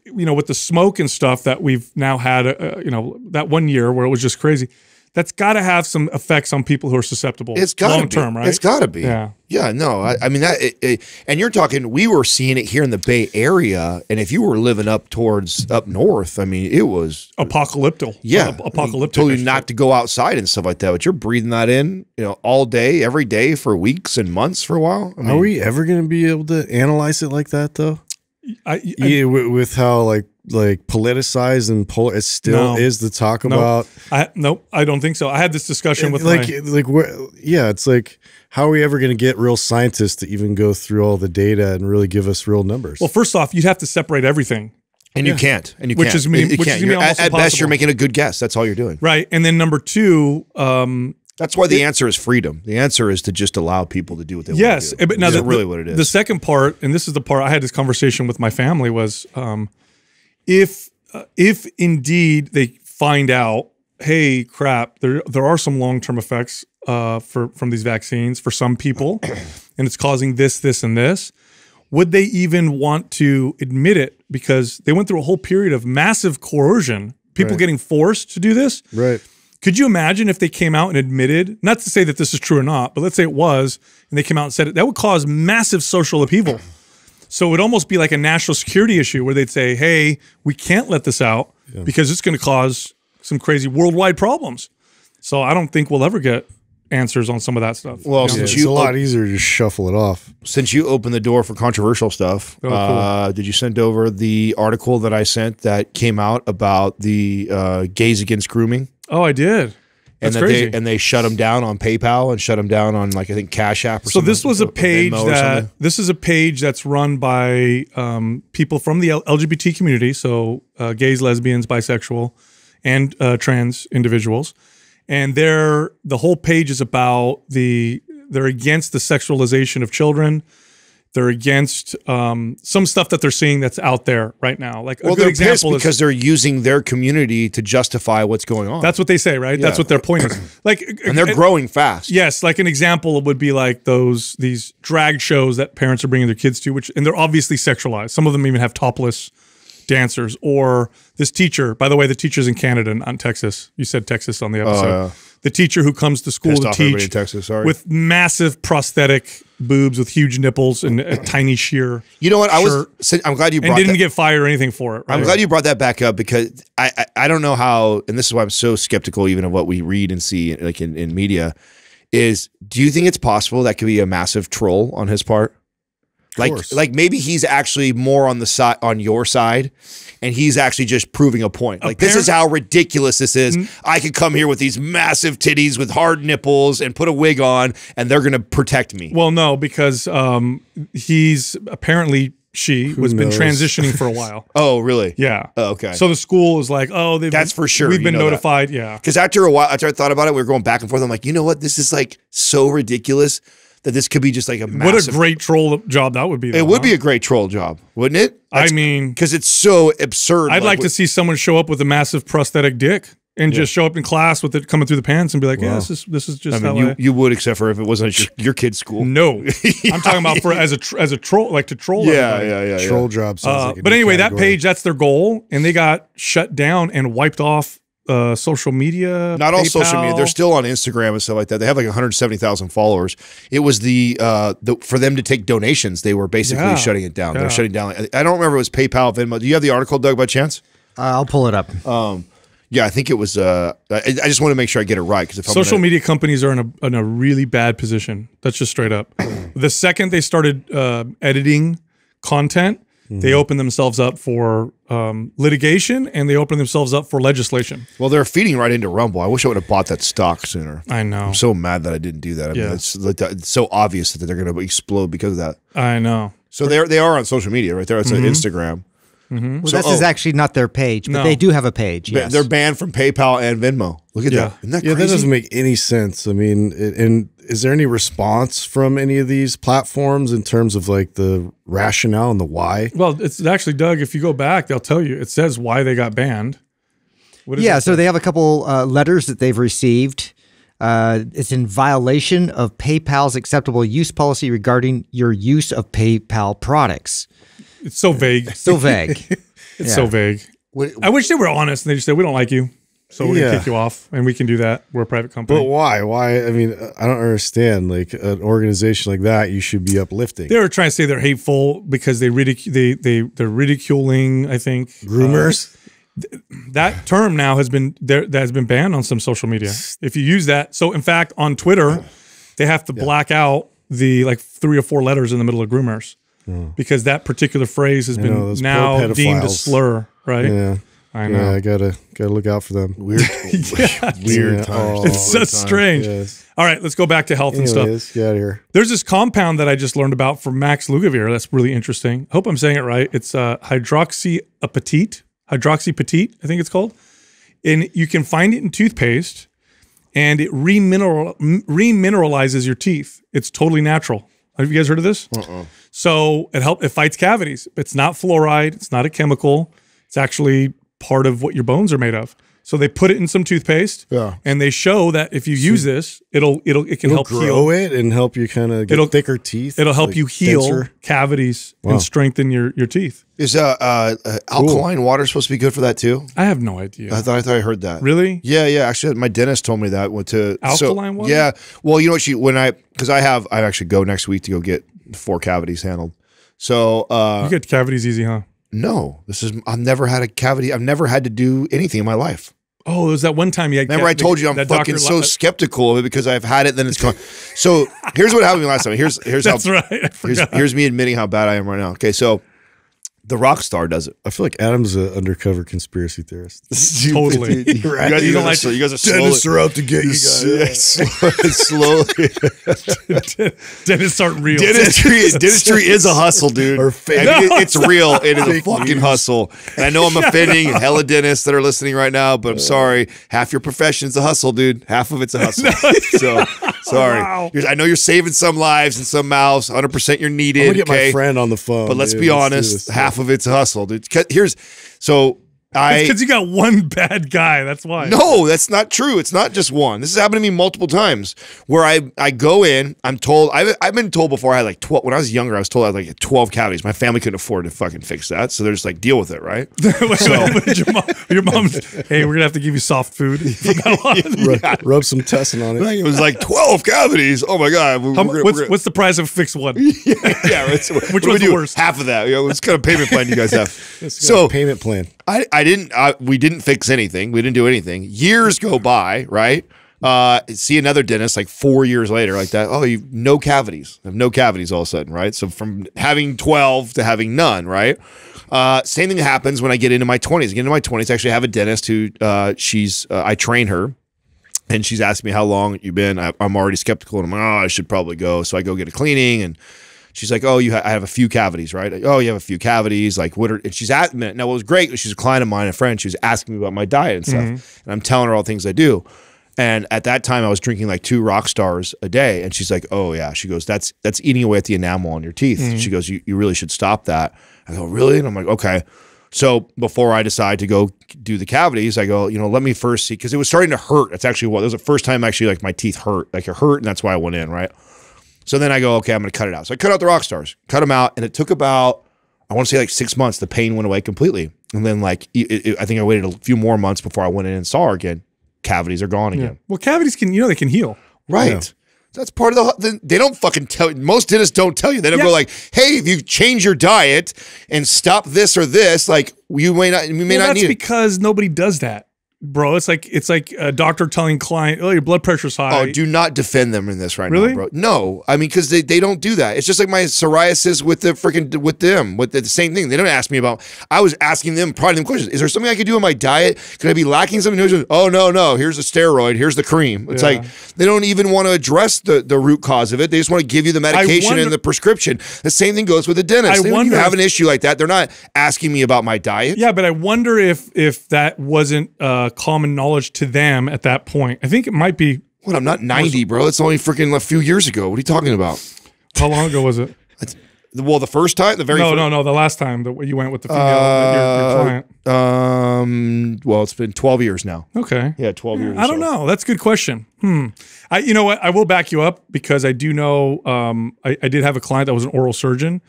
you know, with the smoke and stuff that we've now had, uh, you know, that one year where it was just crazy. That's got to have some effects on people who are susceptible. It's got long to term, be. right? It's got to be. Yeah. Yeah. No. I, I mean that. It, it, and you're talking. We were seeing it here in the Bay Area, and if you were living up towards up north, I mean, it was apocalyptic. Yeah, Ap- apocalyptic. Told you not to go outside and stuff like that, but you're breathing that in, you know, all day, every day for weeks and months for a while. I mean, Are we ever going to be able to analyze it like that though? I, I, Yeah, with, with how like like politicized and polar, it still No. is the talk No. about I nope, I don't think so. I had this discussion with like my, like where, yeah, it's like how are we ever going to get real scientists to even go through all the data and really give us real numbers? well. First off, you'd have to separate everything, and you can't, and you Which can't. is mean- It- it which can't. is gonna be You're- almost at, at best, you're making a good guess. That's all you're doing. right? And then number two, um, That's why the answer is freedom. The answer is to just allow people to do what they yes, want to do. but now That's the, really what it is. The second part, and this is the part I had this conversation with my family was, um, if uh, if indeed they find out, hey, crap, there there are some long term effects uh, for from these vaccines for some people, and it's causing this, this, and this. Would they even want to admit it because they went through a whole period of massive coercion, people Right. getting forced to do this? right. Could you imagine if they came out and admitted, not to say that this is true or not, but let's say it was, and they came out and said it, that would cause massive social upheaval. So it would almost be like a national security issue where they'd say, hey, we can't let this out because it's going to cause some crazy worldwide problems. So I don't think we'll ever get answers on some of that stuff. well, Yeah, it's you a lot easier to just shuffle it off. since you opened the door for controversial stuff, Oh, cool. uh, did you send over the article that I sent that came out about the uh, gays against grooming? Oh, I did. and That's that crazy. they and they shut them down on PayPal and shut them down on like I think Cash App. Or so something, this was a page that this is a page that's run by um, people from the LGBT community, so uh, gays, lesbians, bisexual, and uh, trans individuals, and they're the whole page is about the they're against the sexualization of children. They're against um, some stuff that they're seeing that's out there right now. Like a good example is because they're using their community to justify what's going on. that's what they say, right? That's what their point is. Like, and they're growing fast. Yes, like an example would be like those these drag shows that parents are bringing their kids to, which and they're obviously sexualized. Some of them even have topless dancers. Or this teacher, by the way, the teacher's in Canada, not in Texas. You said Texas on the episode. yeah. The teacher who comes to school Pissed to teach Texas. Sorry. with massive prosthetic boobs with huge nipples and a tiny sheer, you know what? I was. I'm glad you and didn't that. get fired or anything for it. Right? I'm glad you brought that back up because I, I I don't know how, and this is why I'm so skeptical even of what we read and see like in, in media. Is do you think it's possible that could be a massive troll on his part? Like course. like maybe he's actually more on the side on your side, and he's actually just proving a point. Like this is how ridiculous this is. I could come here with these massive titties with hard nipples and put a wig on, and they're gonna protect me. Well, no, because um, he's apparently she was been transitioning for a while. Oh, really? Yeah. Oh, okay. So the school is like, oh, they've That's for sure. We've You been know that. notified. Yeah. Because after a while, after I thought about it, we were going back and forth. I'm like, you know what? This is like so ridiculous that this could be just like a What a great troll job that would be. it would huh? be a great troll job, wouldn't it? I mean, because it's so absurd. I'd like to see someone show up with a massive prosthetic dick and just show up in class with it coming through the pants and be like, yeah, this is this is just I mean, how you, I. you would, except for if it wasn't your, your kid's school. No, I'm talking about for as a tr- as a troll, like to troll. Yeah, everybody. yeah, yeah, yeah. Troll job sounds Uh, like but new anyway, that page, that's their goal, and they got shut down and wiped off uh, social media. Not all social media. They're still on Instagram and stuff like that. They have like 170,000 followers. It was the uh the, for them to take donations. They were basically Yeah. shutting it down. Yeah. They're shutting down. I don't remember if it was PayPal, Venmo. Do you have the article, Doug, by chance? Uh, I'll pull it up. Um, Yeah, I think it was. Uh, I, I just want to make sure I get it right because if social gonna- media companies are in a in a really bad position. That's just straight up. the second they started uh, editing content, Mm-hmm. they open themselves up for um, litigation and they open themselves up for legislation. well, they're feeding right into Rumble. I wish I would have bought that stock sooner. I know. I'm so mad that I didn't do that. I mean, Yeah. it's, like it's so obvious that they're going to explode because of that. I know. So they're they are on social media right there. It's Mm-hmm. on Instagram. Well, So- this is oh. actually not their page, but No. they do have a page. Yes. They're banned from PayPal and Venmo. Look at Yeah. that. Isn't that Yeah, crazy? that doesn't make any sense. I mean, it, and is there any response from any of these platforms in terms of like the rationale and the why? Well, it's actually Doug. If you go back, they'll tell you. It says why they got banned. What is yeah, it? so they have a couple uh, letters that they've received. Uh, it's in violation of PayPal's acceptable use policy regarding your use of PayPal products. it's so vague. So vague. It's so vague. What- I wish they were honest and they just said we don't like you, so we're Yeah. gonna kick you off, and we can do that. We're a private company. But why? Why? I mean, I don't understand. Like an organization like that, you should be uplifting. they were trying to say they're hateful because they ridic- they they they're ridiculing. I think Groomers. Uh, that term now has been there that has been banned on some social media. If you use that, so in fact on Twitter, they have to black out the like three or four letters in the middle of groomers hmm. because that particular phrase has know, been those now deemed a slur. Right? yeah, I yeah. know. I gotta gotta look out for them. weird, weird Yeah, times. oh. It's so strange. Yes. All right, let's go back to health and stuff. Anyways, get out of here. There's this compound that I just learned about from Max Lugavere. That's really interesting. Hope I'm saying it right. It's uh, hydroxyapatite, hydroxypatite, I think it's called. And you can find it in toothpaste, and it remineral, m- remineralizes your teeth. It's totally natural. Have you guys heard of this? So it help. It fights cavities. It's not fluoride. It's not a chemical. It's actually part of what your bones are made of. So they put it in some toothpaste, Yeah. and they show that if you use this, it'll it'll it can It'll help heal. grow it and help you kind of get It'll- thicker teeth. It'll help like you heal denser. cavities Wow. and strengthen your, your teeth. Is uh, uh, uh alkaline water supposed to be good for that too? I have no idea. I thought I thought I heard that. really? Yeah, yeah. Actually, my dentist told me that. Went to so- Alkaline water? Yeah. Well, you know what? She when I because I have I actually go next week to go get four cavities handled. So uh You get cavities easy, huh? No, this is I've never had a cavity. I've never had to do anything in my life. Oh, there was that one time you had Remember, I told you I'm fucking so skeptical of it because I've had it, then it's gone. so here's what happened last time. Here's here's how That's how right. Here's, here's me admitting how bad I am right now. Okay, so the rock star does it. I feel like Adam's an undercover conspiracy theorist. Totally. You, guys, Right. you, You don't guys like- are, you guys are slowly, Dentists are out to get you guys. slowly. Dentists aren't real. Dentistry, dentistry is a hustle, dude. Or fake- And it- it's real. It is a fucking news. hustle. And I know I'm offending hella dentists that are listening right now, but I'm sorry. Half your profession is a hustle, dude. Half of it's a hustle. so sorry. Wow. I know you're saving some lives and some mouths. 100 percent you're I'm needed. gonna get okay, my friend on the phone. but let's dude. be do honest. this. Half of it's hustle, dude. Here's so I because you got one bad guy. That's why. no, that's not true. It's not just one. This has happened to me multiple times where I, I go in, I'm told, I've, I've been told before I had like 12, when I was younger, I was told I had like 12 cavities. My family couldn't afford to fucking fix that. So they're just like, deal with it, right? Wait, wait, wait, your, mom, your mom's. Hey, we're gonna have to give you soft food. From now on. Rub, rub some tussin on it. It was like 12 cavities. Oh my God. We're, How we're- what's, we're- what's the price of a fixed one? yeah, it's, Which what do one's the do? worst? Half of that. You know, what kind of payment plan do you guys have? So so payment plan. I, I didn't I, we didn't fix anything. We didn't do anything. Years go by, right? Uh, see another dentist like four years later, like that. Oh, you no cavities. I have no cavities all of a sudden, right? So from having twelve to having none, right? Uh, same thing happens when I get into my twenties. Get into my twenties. Actually, have a dentist who uh, she's uh, I train her, and she's asked me how long you've been. I, I'm already skeptical, and I'm like, oh, I should probably go. So I go get a cleaning and She's like, "Oh, you ha- I have a few cavities, right? Like, oh, you have a few cavities. Like, what are?" And she's at me. Now, what was great was she's a client of mine, a friend. She was asking me about my diet and stuff, mm-hmm. and I'm telling her all the things I do. And at that time, I was drinking like two rock stars a day, and she's like, "Oh yeah." She goes, "That's that's eating away at the enamel on your teeth." She mm-hmm. goes, "You you really should stop that." I go, "Really?" And I'm like, "Okay." So before I decide to go do the cavities, I go, you know, let me first see because it was starting to hurt. That's actually what that was the first time actually like my teeth hurt, like it hurt, and that's why I went in, right? So then I go, okay, I'm going to cut it out. So I cut out the rock stars, cut them out, and it took about, I want to say like six months. The pain went away completely, and then like it, it- I think I waited a few more months before I went in and saw her again. Cavities are gone again. Well, cavities can, you know, they can heal. Right. Yeah. That's part of the, the. They don't fucking tell. Most dentists don't tell you. They don't Yeah. go like, "Hey, if you change your diet and stop this or this, like you may not, you may Well, not that's need." it. because nobody does that, bro. It's like it's like a doctor telling client, "Oh, your blood pressure's high." Oh, do not defend them in this right Really? now, bro. No, I mean because they, they don't do that. It's just like my psoriasis with the freaking with them with the, the same thing. They don't ask me about. I was asking them probably them questions. Is there something I could do in my diet? Could I be lacking something? Oh no, no. Here's the steroid. Here's the cream. It's Yeah. like they don't even want to address the the root cause of it. They just want to give you the medication wonder- and the prescription. The same thing goes with the dentist. I they wonder have an issue like that, they're not asking me about my diet. Yeah, but I wonder if if that wasn't uh, common knowledge to them at that point. I think it might be. What? I'm not 90, bro. That's only freaking a few years ago. What are you talking about? How long ago was it? Well, the first time, the very No, first, no, no. The last time that you went with the female, your, your Uh, client. Um. Well, it's been twelve years now. Okay. Yeah, twelve years. I don't so. know. That's a good question. Hmm. I, you know what? I will back you up because I do know. Um, I, I did have a client that was an oral surgeon,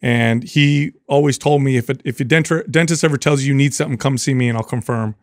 and he always told me if it, if dentist dentist ever tells you you need something, come see me and I'll confirm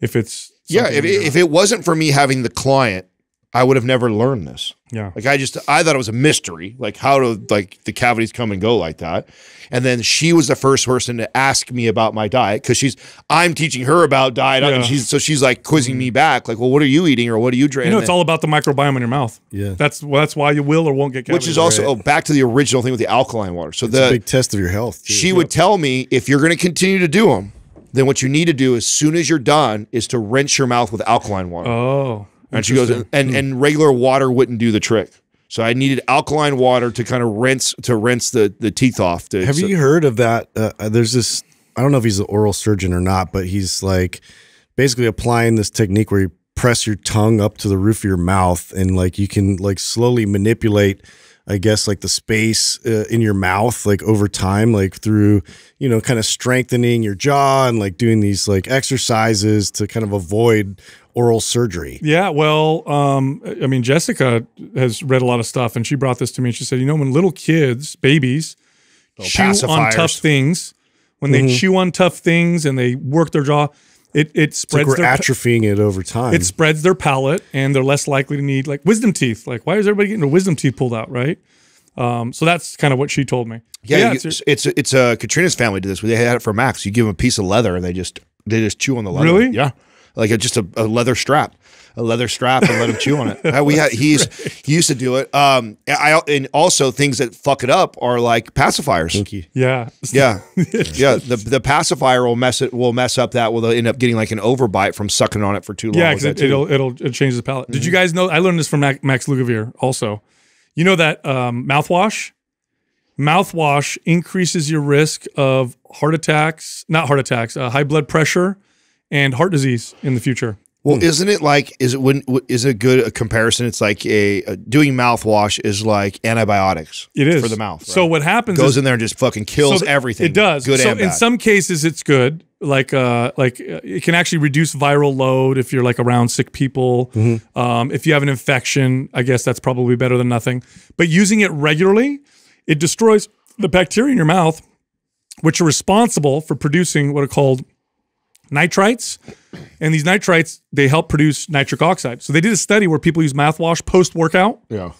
if it's Yeah, if, it- if it wasn't for me having the client, I would have never learned this. yeah. Like I just, I thought it was a mystery, like how do like the cavities come and go like that. And then she was the first person to ask me about my diet because she's, I'm teaching her about diet, Yeah. and she's so she's like quizzing me mm. back, like, well, what are you eating or what are you drinking? You know, it's all about the microbiome in your mouth. Yeah. That's well, that's why you will or won't get cavities. which is also oh, back to the original thing with the alkaline water. So It's a the big test of your health. too. she would tell me if you're going to continue to do them, then what you need to do as soon as you're done is to rinse your mouth with alkaline water. Oh. and she goes, and and regular water wouldn't do the trick. So I needed alkaline water to kind of rinse to rinse the the teeth off. To, Have so- you heard of that? Uh, uh, there's this. I don't know if he's an oral surgeon or not, but he's like basically applying this technique where you press your tongue up to the roof of your mouth and like you can like slowly manipulate. I guess like the space uh, in your mouth, like over time, like through you know, kind of strengthening your jaw and like doing these like exercises to kind of avoid oral surgery. Yeah, well, um, I mean, Jessica has read a lot of stuff, and she brought this to me. and She said, you know, when little kids, babies, chew on tough things, when they chew on tough things and they work their jaw, it it It's like spreads we're their atrophying it over time. it spreads their palate, and they're less likely to need like wisdom teeth. Like, why is everybody getting their wisdom teeth pulled out, right? Um, so that's kind of what she told me. But Yeah, you- it's- it's it's uh, Katrina's family did this. They had it for Max. You give them a piece of leather and they just they just chew on the leather. Really? Yeah, like a, just a, a leather strap, a leather strap, and let him chew on it. We had he's he used to do it. Um, I and also things that fuck it up are like pacifiers. yeah, Yeah, yeah. The the pacifier will mess it will mess up that. Will end up getting like an overbite from sucking on it for too long. Yeah, because it, too. it'll it'll it changes the palate. Did Mm-hmm. you guys know? I learned this from Max, Max Lugavere also. You know that um, mouthwash, mouthwash increases your risk of heart attacks, not heart attacks, uh, high blood pressure, and heart disease in the future. Well, isn't it like is it when is it good a comparison? It's like a, a doing mouthwash is like antibiotics. It is for the mouth. So what happens goes is in there and just fucking kills so th- everything. It does. good so in some cases, it's good. Like uh, like uh, it can actually reduce viral load if you're like around sick people. Mm-hmm. Um, if you have an infection, I guess that's probably better than nothing. But using it regularly, it destroys the bacteria in your mouth, which are responsible for producing what are called nitrites. And these nitrites, they help produce nitric oxide. So they did a study where people use mouthwash post workout yeah.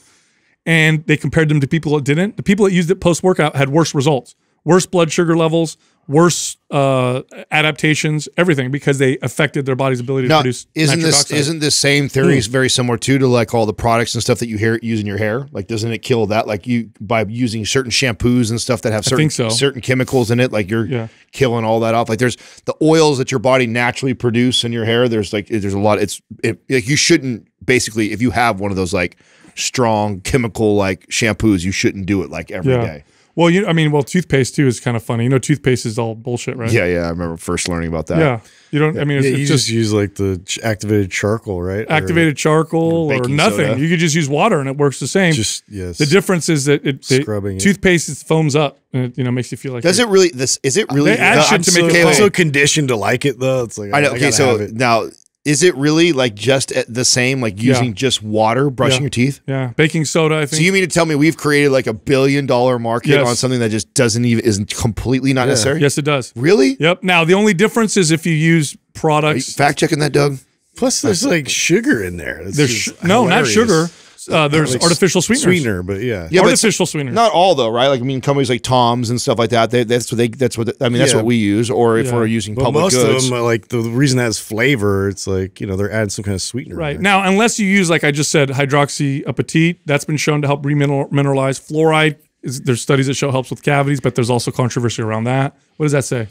and they compared them to people that didn't. The people that used it post workout had worse results, worse blood sugar levels, worse uh, adaptations, everything because they affected their body's ability to Now, produce. isn't this oxide. isn't this same theory very similar too to like all the products and stuff that you hear use in your hair? Like, doesn't it kill that? Like you by using certain shampoos and stuff that have certain so. certain chemicals in it, like you're Yeah. killing all that off. Like there's the oils that your body naturally produce in your hair. There's like there's a lot. It's it, like you shouldn't basically if you have one of those like strong chemical like shampoos, you shouldn't do it like every day. Yeah. Well, you, I mean, well, toothpaste too is kind of funny. You know, toothpaste is all bullshit, right? Yeah, yeah. I remember first learning about that. Yeah. You don't. I mean, it's, Yeah, it's you just, just, use like the activated charcoal, right? Or activated charcoal or baking nothing. soda. You could just use water and it works the same. Just yes. the difference is that it, it Scrubbing it. toothpaste is foams up and it you know makes you feel like Does it really? This is it really? They add the- shit I'm to so- make it okay, I'm so conditioned to like it though. It's like I know. I Okay, gotta so now is it really like just at the same, like using Yeah. just water brushing Yeah. your teeth? yeah baking soda. I think. So you mean to tell me we've created like a billion dollar market Yes. on something that just doesn't even isn't completely not necessary? yes, it does. Really? Yep. Now the only difference is if you use Are you products. fact checking that, Doug? Plus, there's like sugar in there. It's There's just sh- no, not sugar. Uh, there's Like artificial sweeteners. Sweetener, but yeah. Yeah, but artificial sweeteners. Not all though, right? Like I mean, companies like Tom's and stuff like that. They, that's what they. That's what I mean. That's Yeah. what we use. Or if Yeah. we're using But public most goods, of them, like the reason that has flavor, it's like you know they're adding some kind of sweetener. Right there. now, unless you use like I just said, hydroxyapatite, that's been shown to help remineralize. Fluoride, is, there's studies that show helps with cavities, but there's also controversy around that. What does that say?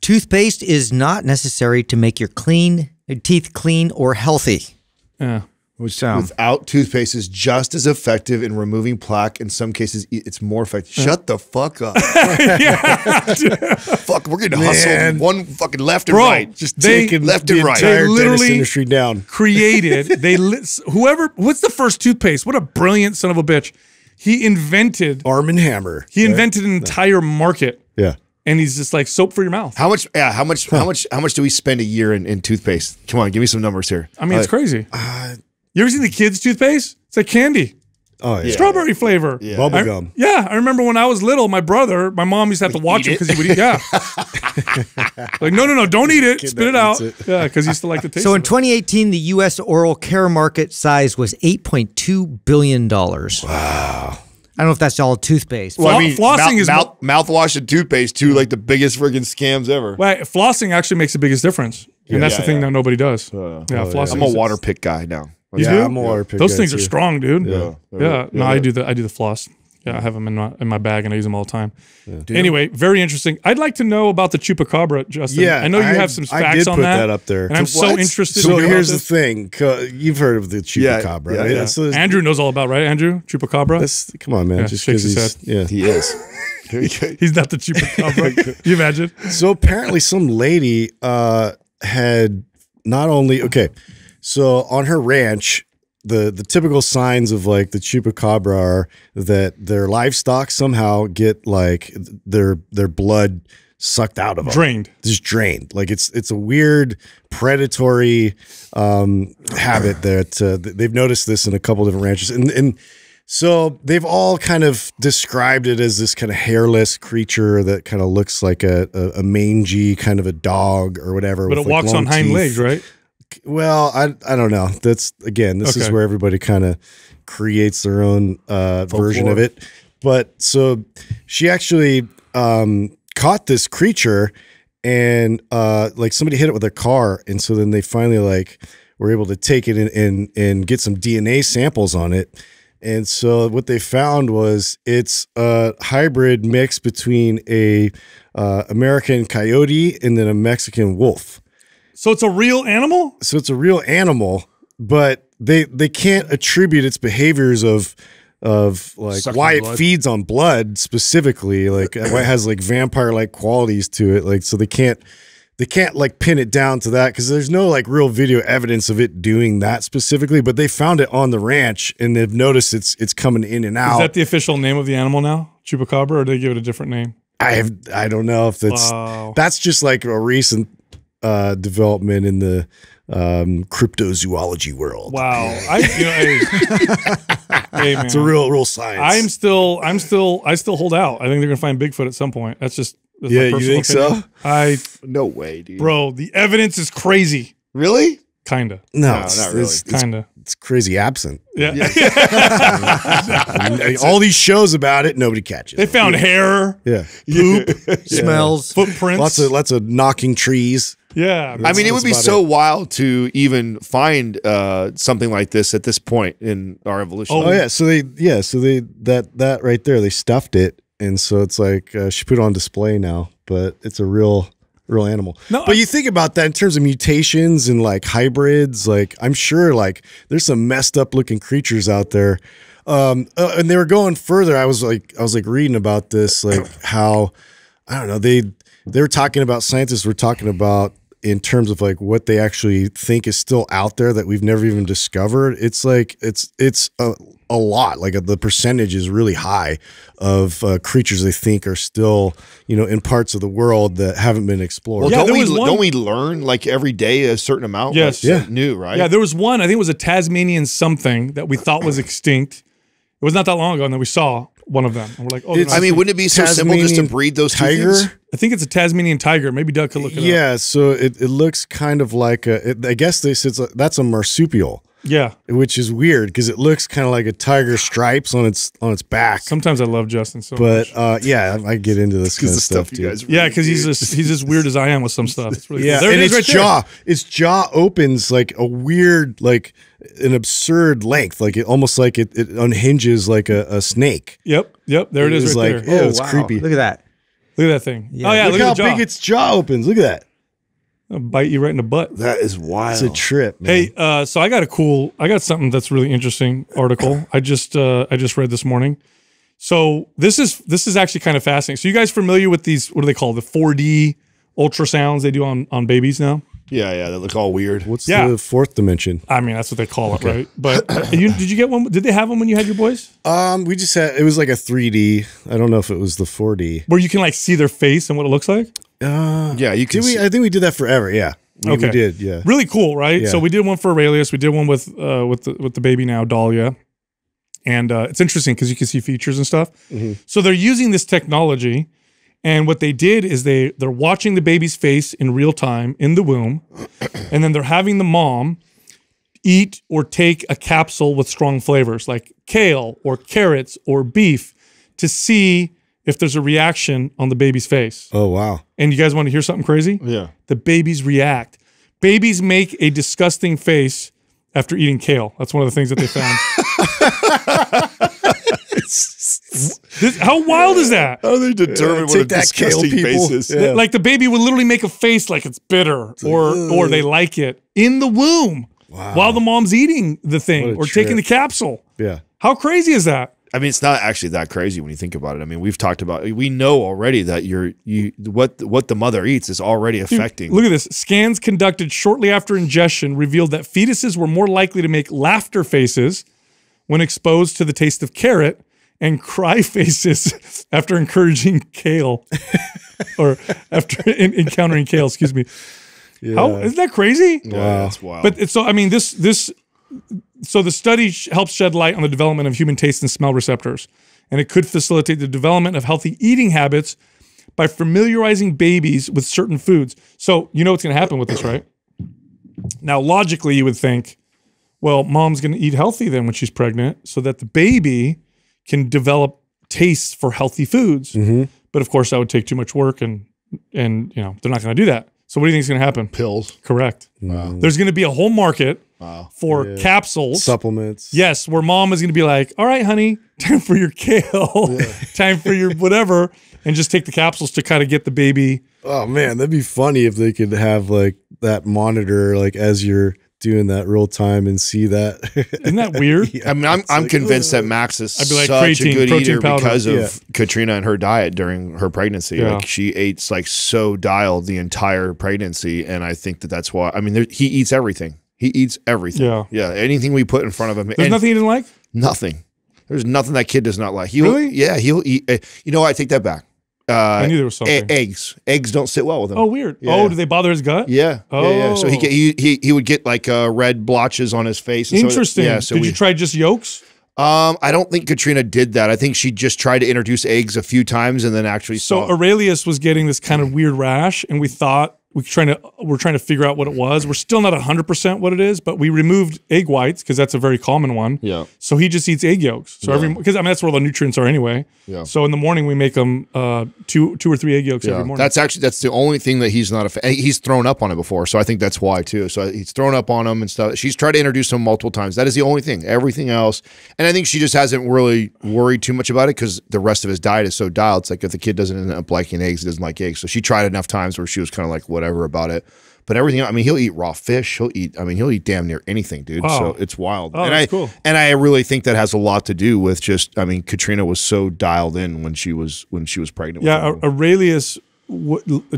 Toothpaste is not necessary to make your clean your teeth clean or healthy. Yeah, Which sound without toothpaste is just as effective in removing plaque. In some cases, it's more effective. Shut the fuck up. fuck, we're getting hustled Man. one fucking left and Bro, right. just they- Taking left the and right. They literally- industry down. created they li- whoever what's the first toothpaste? What a brilliant son of a bitch! He invented Arm and Hammer. he invented an entire market, Yeah. and he's just like soap for your mouth. How much? Yeah, how much? How much? How much do we spend a year in, in toothpaste? Come on, give me some numbers here. I mean, it's Uh, crazy. You ever seen the kids' toothpaste? It's like candy. Oh yeah. strawberry flavor. Yeah. Bubble I- gum. Yeah, I remember when I was little, my brother, my mom used to have to watch him because he would eat. Yeah, like no, no, no, don't eat it, spit it out. it. Yeah, because he used to like the taste. So in it. 2018, the U.S. oral care market size was 8.2 billion dollars. Wow. I don't know if that's all toothpaste. Well, I mean, flossing mouth, is mouth, mouthwash and toothpaste, two like the biggest friggin' scams ever. Well, flossing actually makes the biggest difference, and that's Yeah, the thing yeah. that nobody does. Uh, yeah, oh, flossing. I'm a Waterpik guy now. You yeah, do? I'm a Waterpik Those guy, things are too. strong, dude. Yeah, Yeah. No, I do the I do the floss. Yeah, I have them in my in my bag and I use them all the time. Anyway, very interesting. I'd like to know about the chupacabra, Justin. Yeah, I know you I- have some facts I facts did on put that. that up there. and I'm To so interested. So to hear about here's the thing. You've heard of the chupacabra, yeah, right? yeah. So Andrew knows all about, right? Andrew chupacabra. that's, come on, man. Yeah, just shakes his head. yeah. He is. He's not the chupacabra. You imagine? So apparently, some lady uh, had not only okay. So on her ranch, the the typical signs of like the chupacabra are that their livestock somehow get like their their blood sucked out of them, Drained. just drained. Like it's it's a weird predatory um, habit that uh, they've noticed this in a couple different ranches, and and so they've all kind of described it as this kind of hairless creature that kind of looks like a, a, a mangy kind of a dog or whatever. But it like, walks on hind teeth. legs, right? Well, I I don't know. That's again, this is where everybody kind of creates their own uh, version of it. But so she actually um, caught this creature, and uh, like somebody hit it with a car, and so then they finally like were able to take it and and, and get some DNA samples on it. And so what they found was it's a hybrid mix between a uh, American coyote and then a Mexican wolf So it's a real animal. so it's a real animal, but they they can't attribute its behaviors of of like Sucking why it feeds on blood specifically, like why it has like vampire like qualities to it. Like so they can't they can't like pin it down to that because there's no like real video evidence of it doing that specifically. But they found it on the ranch and they've noticed it's it's coming in and out. Is that the official name of the animal now? Chupacabra, or do they give it a different name? I have I don't know if that's Wow. that's just like a recent uh development in the um cryptozoology world. Wow. I you know, hey, hey, man. It's a real, real science. I'm still, I'm still, I still hold out. I think they're gonna find Bigfoot at some point. That's just that's Yeah, you personal think so? I, No way, dude. bro, the evidence is crazy. Really? Kinda, no, No, it's, not really. It's, it's, kinda. it's crazy absent. Yeah. And all these shows about it, nobody catches. they it. found hair, yeah, poop, Smells. footprints. lots of lots of knocking trees. Yeah. I mean, it would be so wild to even find uh, something like this at this point in our evolution. Oh, yeah, so they yeah, so they that that right there they stuffed it, and so it's like uh, she put it on display now, but it's a real real animal. No, but you think about that in terms of mutations and like hybrids. Like I'm sure like there's some messed up looking creatures out there. Um, uh, and they were going further. I was like, I was like reading about this, like how I don't know they they were talking about scientists were talking about in terms of like what they actually think is still out there that we've never even discovered. It's like it's it's a, a lot. Like the percentage is really high of uh, creatures they think are still you know in parts of the world that haven't been explored. Well, Yeah, don't we one- don't we learn like every day a certain amount? Yes. like, Yeah. new right? Yeah, there was one. I think it was a Tasmanian something that we thought was extinct. It was not that long ago, and then we saw one of them, and we're like, "Oh, they're It's- not I mean, wouldn't it be so simple just to breed those two tiger. things? I think it's a Tasmanian tiger. Maybe Doug could look it up. Yeah, so it, it looks kind of like a. It, I guess they said it's a- that's a marsupial, Yeah. which is weird because it looks kind of like a tiger stripes on its on its back. Sometimes I love Justin so but much. uh, yeah, I get into this kind of stuff, stuff too. guys. Yeah, because he's do. as he's as weird as I am with some stuff. It's really Yeah, cool. There and it is its right there. jaw, its jaw opens like a weird, like an absurd length, like it almost like it, it unhinges like a, a snake. Yep, yep. There it is right like, there. yeah, it's creepy. Look at that. Look at that thing. Yeah. Oh yeah, look, look, how at the big its jaw opens. Look at that. It'll bite you right in the butt. that is wild. It's a trip, man. Hey, uh, so I got a cool, I got something that's really interesting article. I just, uh, I just read this morning. So this is this is actually kind of fascinating. So you guys familiar with these? What do they call the 4D ultrasounds they do on on babies now? yeah, yeah. They look all weird. What's yeah. the fourth dimension? I mean, that's what they call it, right? But uh, you, did you get one? Did they have them when you had your boys? Um, we just had it was like a 3D. I don't know if it was the 4D. Where you can like see their face and what it looks like? Uh, Yeah, you can. did we? I think we did that forever. Yeah, we, we did. Yeah. Really cool, right? Yeah. So we did one for Aurelius. We did one with uh, with the, with the baby now, Dahlia, and uh, it's interesting because you can see features and stuff. Mm-hmm. So they're using this technology, and what they did is they they're watching the baby's face in real time in the womb, and then they're having the mom eat or take a capsule with strong flavors like kale or carrots or beef to see if there's a reaction on the baby's face. Oh wow. And you guys want to hear something crazy? yeah. the babies react. Babies make a disgusting face after eating kale. That's one of the things that they found. This- how wild is that? How do they determine what a take that, kale disgusting face is? Yeah. Like the baby would literally make a face like it's bitter or or they like it in the womb while the mom's eating the thing or a taking the capsule. Yeah. How crazy is that? I mean, it's not actually that crazy when you think about it. I mean, we've talked about. We know already that you're you what what the mother eats is already affecting. Look at this. Scans conducted shortly after ingestion revealed that fetuses were more likely to make laughter faces when exposed to the taste of carrot and cry faces after encouraging kale or after en- encountering kale, excuse me. Yeah. How isn't that crazy? yeah, that's wild. But it's so I mean this this so the study sh- helps shed light on the development of human taste and smell receptors, and it could facilitate the development of healthy eating habits by familiarizing babies with certain foods. So you know what's going to happen with this, right? Now, logically, you would think, well, mom's going to eat healthy then when she's pregnant, so that the baby can develop tastes for healthy foods. Mm-hmm. But of course, that would take too much work, and and you know they're not going to do that. So what do you think is going to happen? pills. Correct. Wow. There's going to be a whole market for capsules. Supplements. Yes, where mom is going to be like, "All right, honey, time for your kale, time for your whatever," and just take the capsules to kind of get the baby. Oh man, that'd be funny if they could have like that monitor like as you're doing that real time and see that. Isn't that weird? I mean, I'm I'm convinced that uh, Max is I'd be like, such protein- a good eater powder. because of Yeah. Katrina and her diet during her pregnancy. Yeah. Like she ate like so dialed the entire pregnancy, and I think that that's why. I mean, there, he eats everything. He eats everything. Yeah. yeah. Anything we put in front of him, There's and nothing he didn't like. nothing. There's nothing that kid does not like. He'll, Really? Yeah, he'll eat. Uh, you know. I take that back. Uh, I knew there was e- something. eggs. Eggs don't sit well with him. Oh, weird. Yeah. Oh, do they bother his gut? Yeah, yeah, yeah. So he, Oh. get, he he he would get like uh, red blotches on his face. and so- Interesting. yeah. So Did we, you try just yolks? um, I don't think Katrina did that. I think she just tried to introduce eggs a few times and then actually So. Aurelius was getting this kind of weird rash, and we thought we're trying to we're trying to figure out what it was. We're still not hundred percent what it is, but we removed egg whites because that's a very common one. Yeah. So he just eats egg yolks. So every because I mean that's where all the nutrients are anyway. Yeah. So in the morning we make him uh, two two or three egg yolks every morning. That's actually that's the only thing that he's not a fan. He's thrown up on it before, so I think that's why too. So he's thrown up on him and stuff. She's tried to introduce him multiple times. That is the only thing. Everything else, and I think she just hasn't really worried too much about it because the rest of his diet is so dialed. It's like if the kid doesn't end up liking eggs, he doesn't like eggs. So she tried enough times where she was kind of like whatever about it. But everything, I mean, he'll eat raw fish. He'll eat. I mean, he'll eat damn near anything, dude. Wow. So it's wild. Oh, and I cool. and I really think that has a lot to do with just. I mean, Katrina was so dialed in when she was when she was pregnant. yeah. Aurelius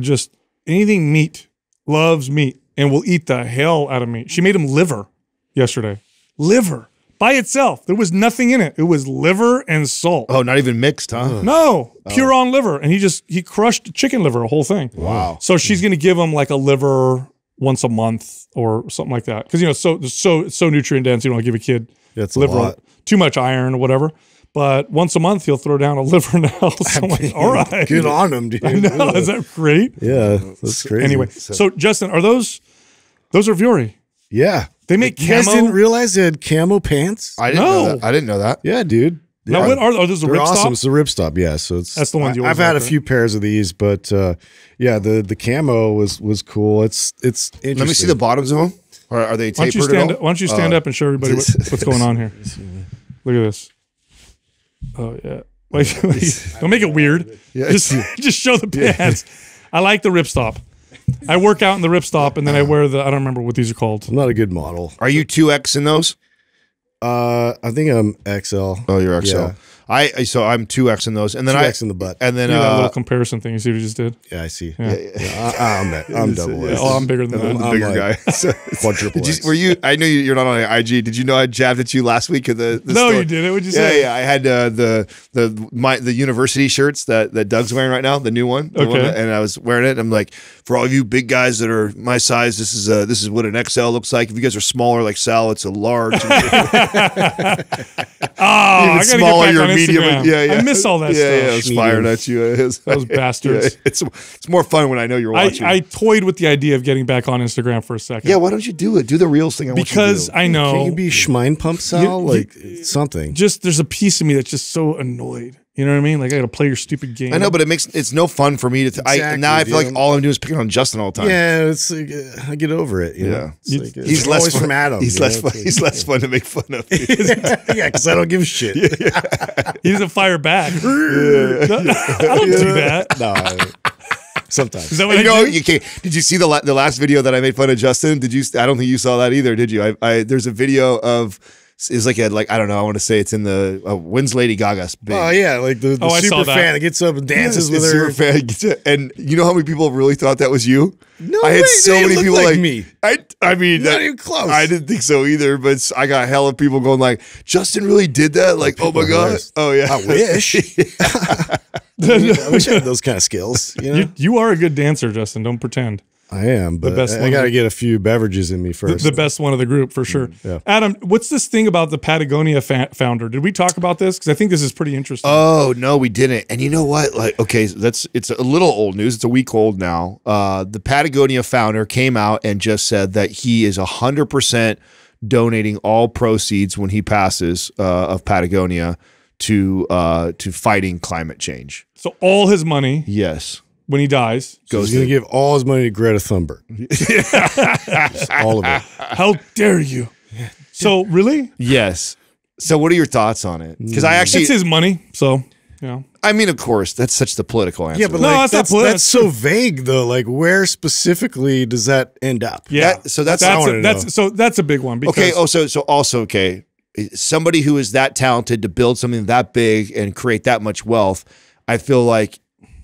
just anything meat loves meat and will eat the hell out of meat. She made him liver yesterday. Liver by itself. There was nothing in it. It was liver and salt. Oh, not even mixed, huh? No, oh. pure on liver, and he just he crushed chicken liver, a whole thing. Wow. So she's going to give him like a liver once a month or something like that, because you know, so so so nutrient dense. You don't want to give a kid That's liver lot. too much iron or whatever. But once a month, he'll throw down a liver now. So I'm like, all right, Good on him, dude. I know, is that great? Yeah, that's crazy. Anyway, so Justin, are those those are Vuori? yeah, They make you guys camo. didn't realize they had camo pants. I didn't No. know that. I didn't know that. yeah, dude. now, what are, are those? The They're ripstop? awesome. It's the ripstop, yeah. So it's That's the ones you I, always I've had like, a few pairs of these, but uh, yeah, the the camo was was cool. It's it's interesting. Let me see the bottoms of them. Or are they Why don't tapered you stand? at all? Why don't you stand Uh, up and show everybody what, what's going on here? Look at this. Oh yeah. Wait, wait, don't make it weird. Just, just show the pants. I like the ripstop. I work out in the ripstop, and then I wear the. I don't remember what these are called. I'm not a good model. Are you two X in those? Uh, I think I'm XL. Oh, you're XL. Yeah. I I- so I'm two X in those, and then Two I X in the butt. and then Look at that uh, little comparison thing. You see what you just did? Yeah, I see. Yeah. Yeah, I, I'm I'm double Yeah, X. oh, I'm bigger than I'm that. the I'm bigger like- guy. So- Quadruple you, were you? I know you- you're not on IG. Did you know I jabbed at you last week at the? the No, store? you didn't. What'd you Yeah, say? yeah. I had uh, the the my the university shirts that that Doug's wearing right now, the new one. the one Okay. that- and I was wearing it. I'm like, for all of you big guys that are my size, this is uh this is what an XL looks like. If you guys are smaller like Sal, it's a large. Oh, I gotta smaller, get back on medium. Instagram. Yeah, yeah. I miss all that yeah, Yeah, I was firing at you. It was- Those bastards. Yeah, it's it's more fun when I know you're watching. I toyed with the idea of getting back on Instagram for a second. yeah, why don't you do it? Do the real thing. I want you to because do. I Can you be Schmein pump Sal? You- like something. just there's a piece of me that's just so annoyed. You know what I mean? Like I got to play your stupid game. I know, but it makes it's no fun for me to. Th- I Exactly, now I feel like all I'm doing is picking on Justin all the time. Yeah, it's like uh, I get over it. You Yeah. know? It's like, He's it's less always fun. from Adam. He's less know? fun. It's like- He's less fun to make fun of. yeah, because I don't give a shit. he doesn't fire back. I don't do that. No, I- sometimes. Is that what you I know, do? you can't. Did you see the la- the last video that I made fun of Justin? Did you? I don't think you saw that either. Did you? I, I there's a video of is like a like I don't know. I want to say it's in the uh, when's Lady Gaga's big. Oh yeah, like the, the Oh, super fan that gets up and dances It's with her. super fan gets it. and you know how many people really thought that was you? No I had way, so many people like like, me. I I mean, Not that- even close. I didn't think so either, but I got hell of people going like, Justin really did that. Like, oh my people god, hilarious. oh yeah, I wish. I wish I had those kind of skills. You know? You, you are a good dancer, Justin. Don't pretend. I am, but best I, one. got to get a few beverages in me first. the best one of the group for sure. yeah. Adam, what's this thing about the Patagonia fa- founder? Did we talk about this? Because I think this is pretty interesting. Oh no, we didn't. And you know what? Like, okay, that's it's a little old news. It's a week old now. Uh, the Patagonia founder came out and just said that he is hundred percent donating all proceeds when he passes uh, of Patagonia to uh, to fighting climate change. so all his money Yes, when he dies, So he's going to give all his money to Greta Thunberg. All of it. how dare you? So really, yes. So, what are your thoughts on it? Because I actually, it's his money. So yeah, I mean, of course, that's such the political answer. Yeah, but No, like, that's not that's, politi- that's so vague, though. Like, where specifically does that end up? yeah. That- so that's- I that's wanna a, that's know. so that's a big one. Because Okay. Oh, so so also okay. Somebody who is that talented to build something that big and create that much wealth, I feel like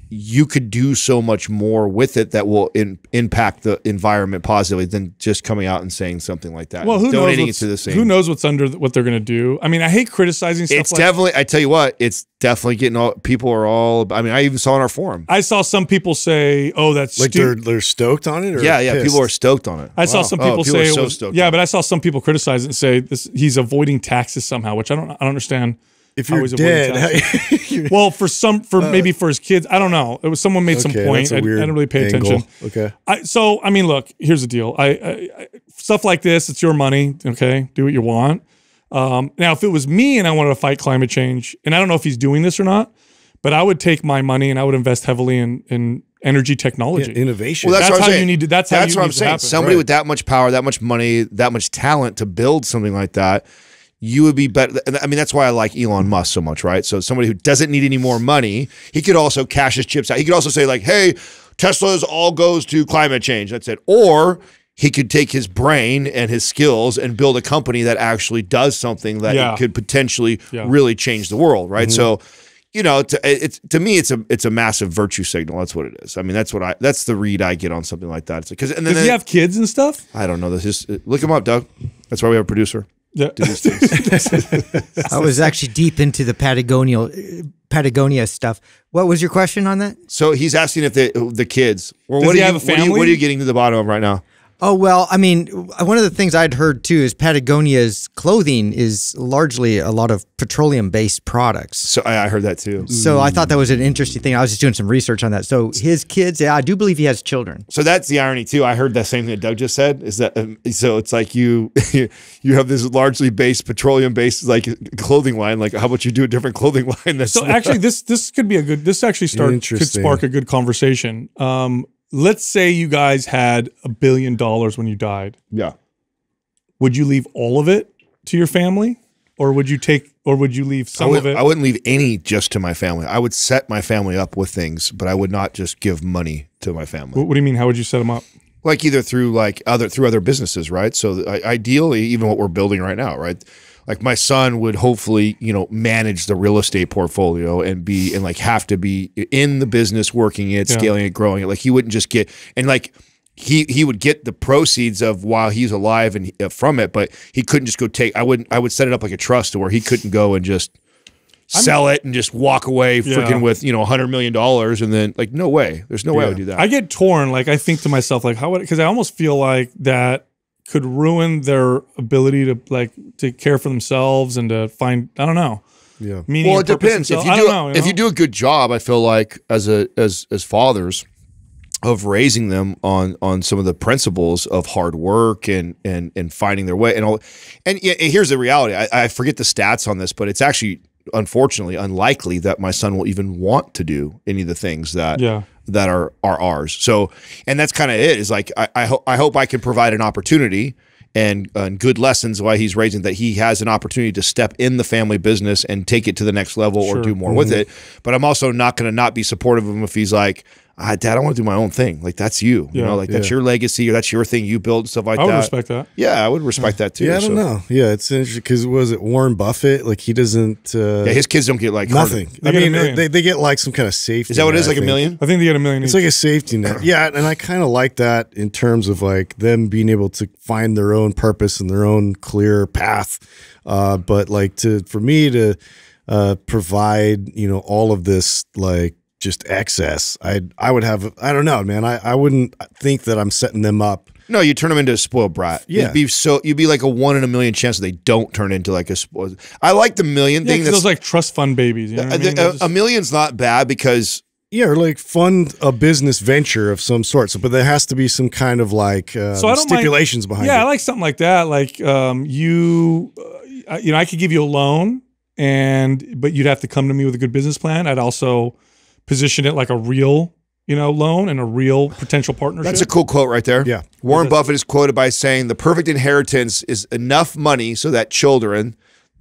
you could do so much more with it that will in, impact the environment positively than just coming out and saying something like that. well, who knows? it What's, to the same. who knows what's under th- what they're going to do? I mean, I hate criticizing stuff It's like definitely. I tell you what, it's definitely getting all. People are all. I mean, I even saw in our forum. I saw some people say, "Oh, that's Like, they're, they're stoked on it? Or Yeah, yeah. pissed? People are stoked on it. I saw some Oh, people, people are say, so it was, stoked yeah, but I saw some people criticize it and say this he's avoiding taxes somehow, which I don't I don't understand if you're he's avoiding dead, well, for some, for maybe for his kids, I don't know. It was someone made some point. I, a I, I weird didn't really pay angle. attention. Okay. I, so I mean, look. Here's the deal. I, I, I stuff like this. It's your money. Okay, do what you want. Um, now, if it was me and I wanted to fight climate change, and I don't know if he's doing this or not, but I would take my money and I would invest heavily in in energy technology. innovation. Well, that's, That's what I'm how you need to- that's how you what need I'm to saying. happen. Somebody Right. with that much power, that much money, that much talent to build something like that, you would be better. and I mean, that's why I like Elon Musk so much, right? So somebody who doesn't need any more money, he could also cash his chips out. He could also say like, "Hey, Tesla's all goes to climate change." That's it. Or he could take his brain and his skills and build a company that actually does something that Yeah. could potentially Yeah. really change the world, right? Mm-hmm. So you know, to, it's to me, it's a it's a massive virtue signal. That's what it is. I mean, that's what I that's the read I get on something like that. It's because and then Does he have kids and stuff? I don't know. This is look him up, Doug. That's why we have a producer. Yeah. Do these things. I was actually deep into the Patagonia uh, Patagonia stuff. What was your question on that? so he's asking if the the kids. Or Does what he are you, have a what are you- family? What are you getting to the bottom of right now? Oh well, I mean, one of the things I'd heard too is Patagonia's clothing is largely a lot of petroleum-based products. So I, I heard that too. So I thought that was an interesting thing. I was just doing some research on that. So his kids, yeah, I do believe he has children. So that's the irony too. I heard that same thing that Doug just said. Is that um, so? It's like you you have this largely based petroleum based like clothing line. Like how about you do a different clothing line? That's So actually, this this could be a good. This actually start could spark a good conversation. Um, let's say you guys had a billion dollars when you died. yeah. Would you leave all of it to your family, or would you take, or would you leave some would, of it? I wouldn't leave any just to my family. I would set my family up with things, but I would not just give money to my family. what, what do you mean? How would you set them up? like either through like other through other businesses right so I ideally even what we're building right now right like my son would hopefully you know manage the real estate portfolio and be and like have to be in the business working it Yeah. scaling it growing it like he wouldn't just get and like he he would get the proceeds of while he's alive and uh, from it but he couldn't just go take i wouldn't i would set it up like a trust to where he couldn't go and just sell it and just walk away Yeah. freaking with you know 100 million dollars and then like no way there's no way i would do that I get torn. Like I think to myself, like how would because I almost feel like that could ruin their ability to like to care for themselves and to find. I don't know. Yeah. Meaning well, it depends. If you I do don't know, if you do a good job, I feel like as a as as fathers of raising them on on some of the principles of hard work and and and finding their way and all. And yeah, here's the reality. I, I forget the stats on this, but it's actually unfortunately unlikely that my son will even want to do any of the things that Yeah. That are are ours. So, and that's kind of it. Is like I I, ho- I hope I can provide an opportunity and and good lessons why he's raising that he has an opportunity to step in the family business and take it to the next level or do more mm-hmm. with it. But I'm also not going to not be supportive of him if he's like. Ah, Dad, I want to do my own thing. Like that's you, you Yeah. know, like that's Yeah. your legacy or that's your thing you build and stuff like that. I would that. respect that. Yeah, I would respect that too. Yeah, I don't So- know. Yeah, it's interesting because was it Warren Buffett? Like he doesn't. Uh, Yeah, his kids don't get like nothing. They I mean, they, they get like some kind of safety. Is that what it net, is? I Like a million? I think they get a million. It's each. like a safety net. Yeah, and I kind of like that in terms of like them being able to find their own purpose and their own clear path. Uh, but like to for me to uh, provide, you know, all of this like just excess, I I would have I don't know, man. I I wouldn't think that I'm setting them up. No, you turn them into a spoiled brat. Yeah. you'd be so you'd be like a one in a million chance that they don't turn into like a spoiled. I like the million yeah, thing. 'cause That's those like trust fund babies. You know what I a, mean? a- just- a million's not bad because Yeah, or like fund a business venture of some sort. So, but there has to be some kind of like uh, So I don't mind- stipulations behind yeah, I like something like that. Like um, you, uh, you know, I could give you a loan, and but you'd have to come to me with a good business plan. I'd also position it like a real, you know, loan and a real potential partnership. that's a cool quote right there. Yeah. Warren Buffett is quoted by saying, "The perfect inheritance is enough money so that children,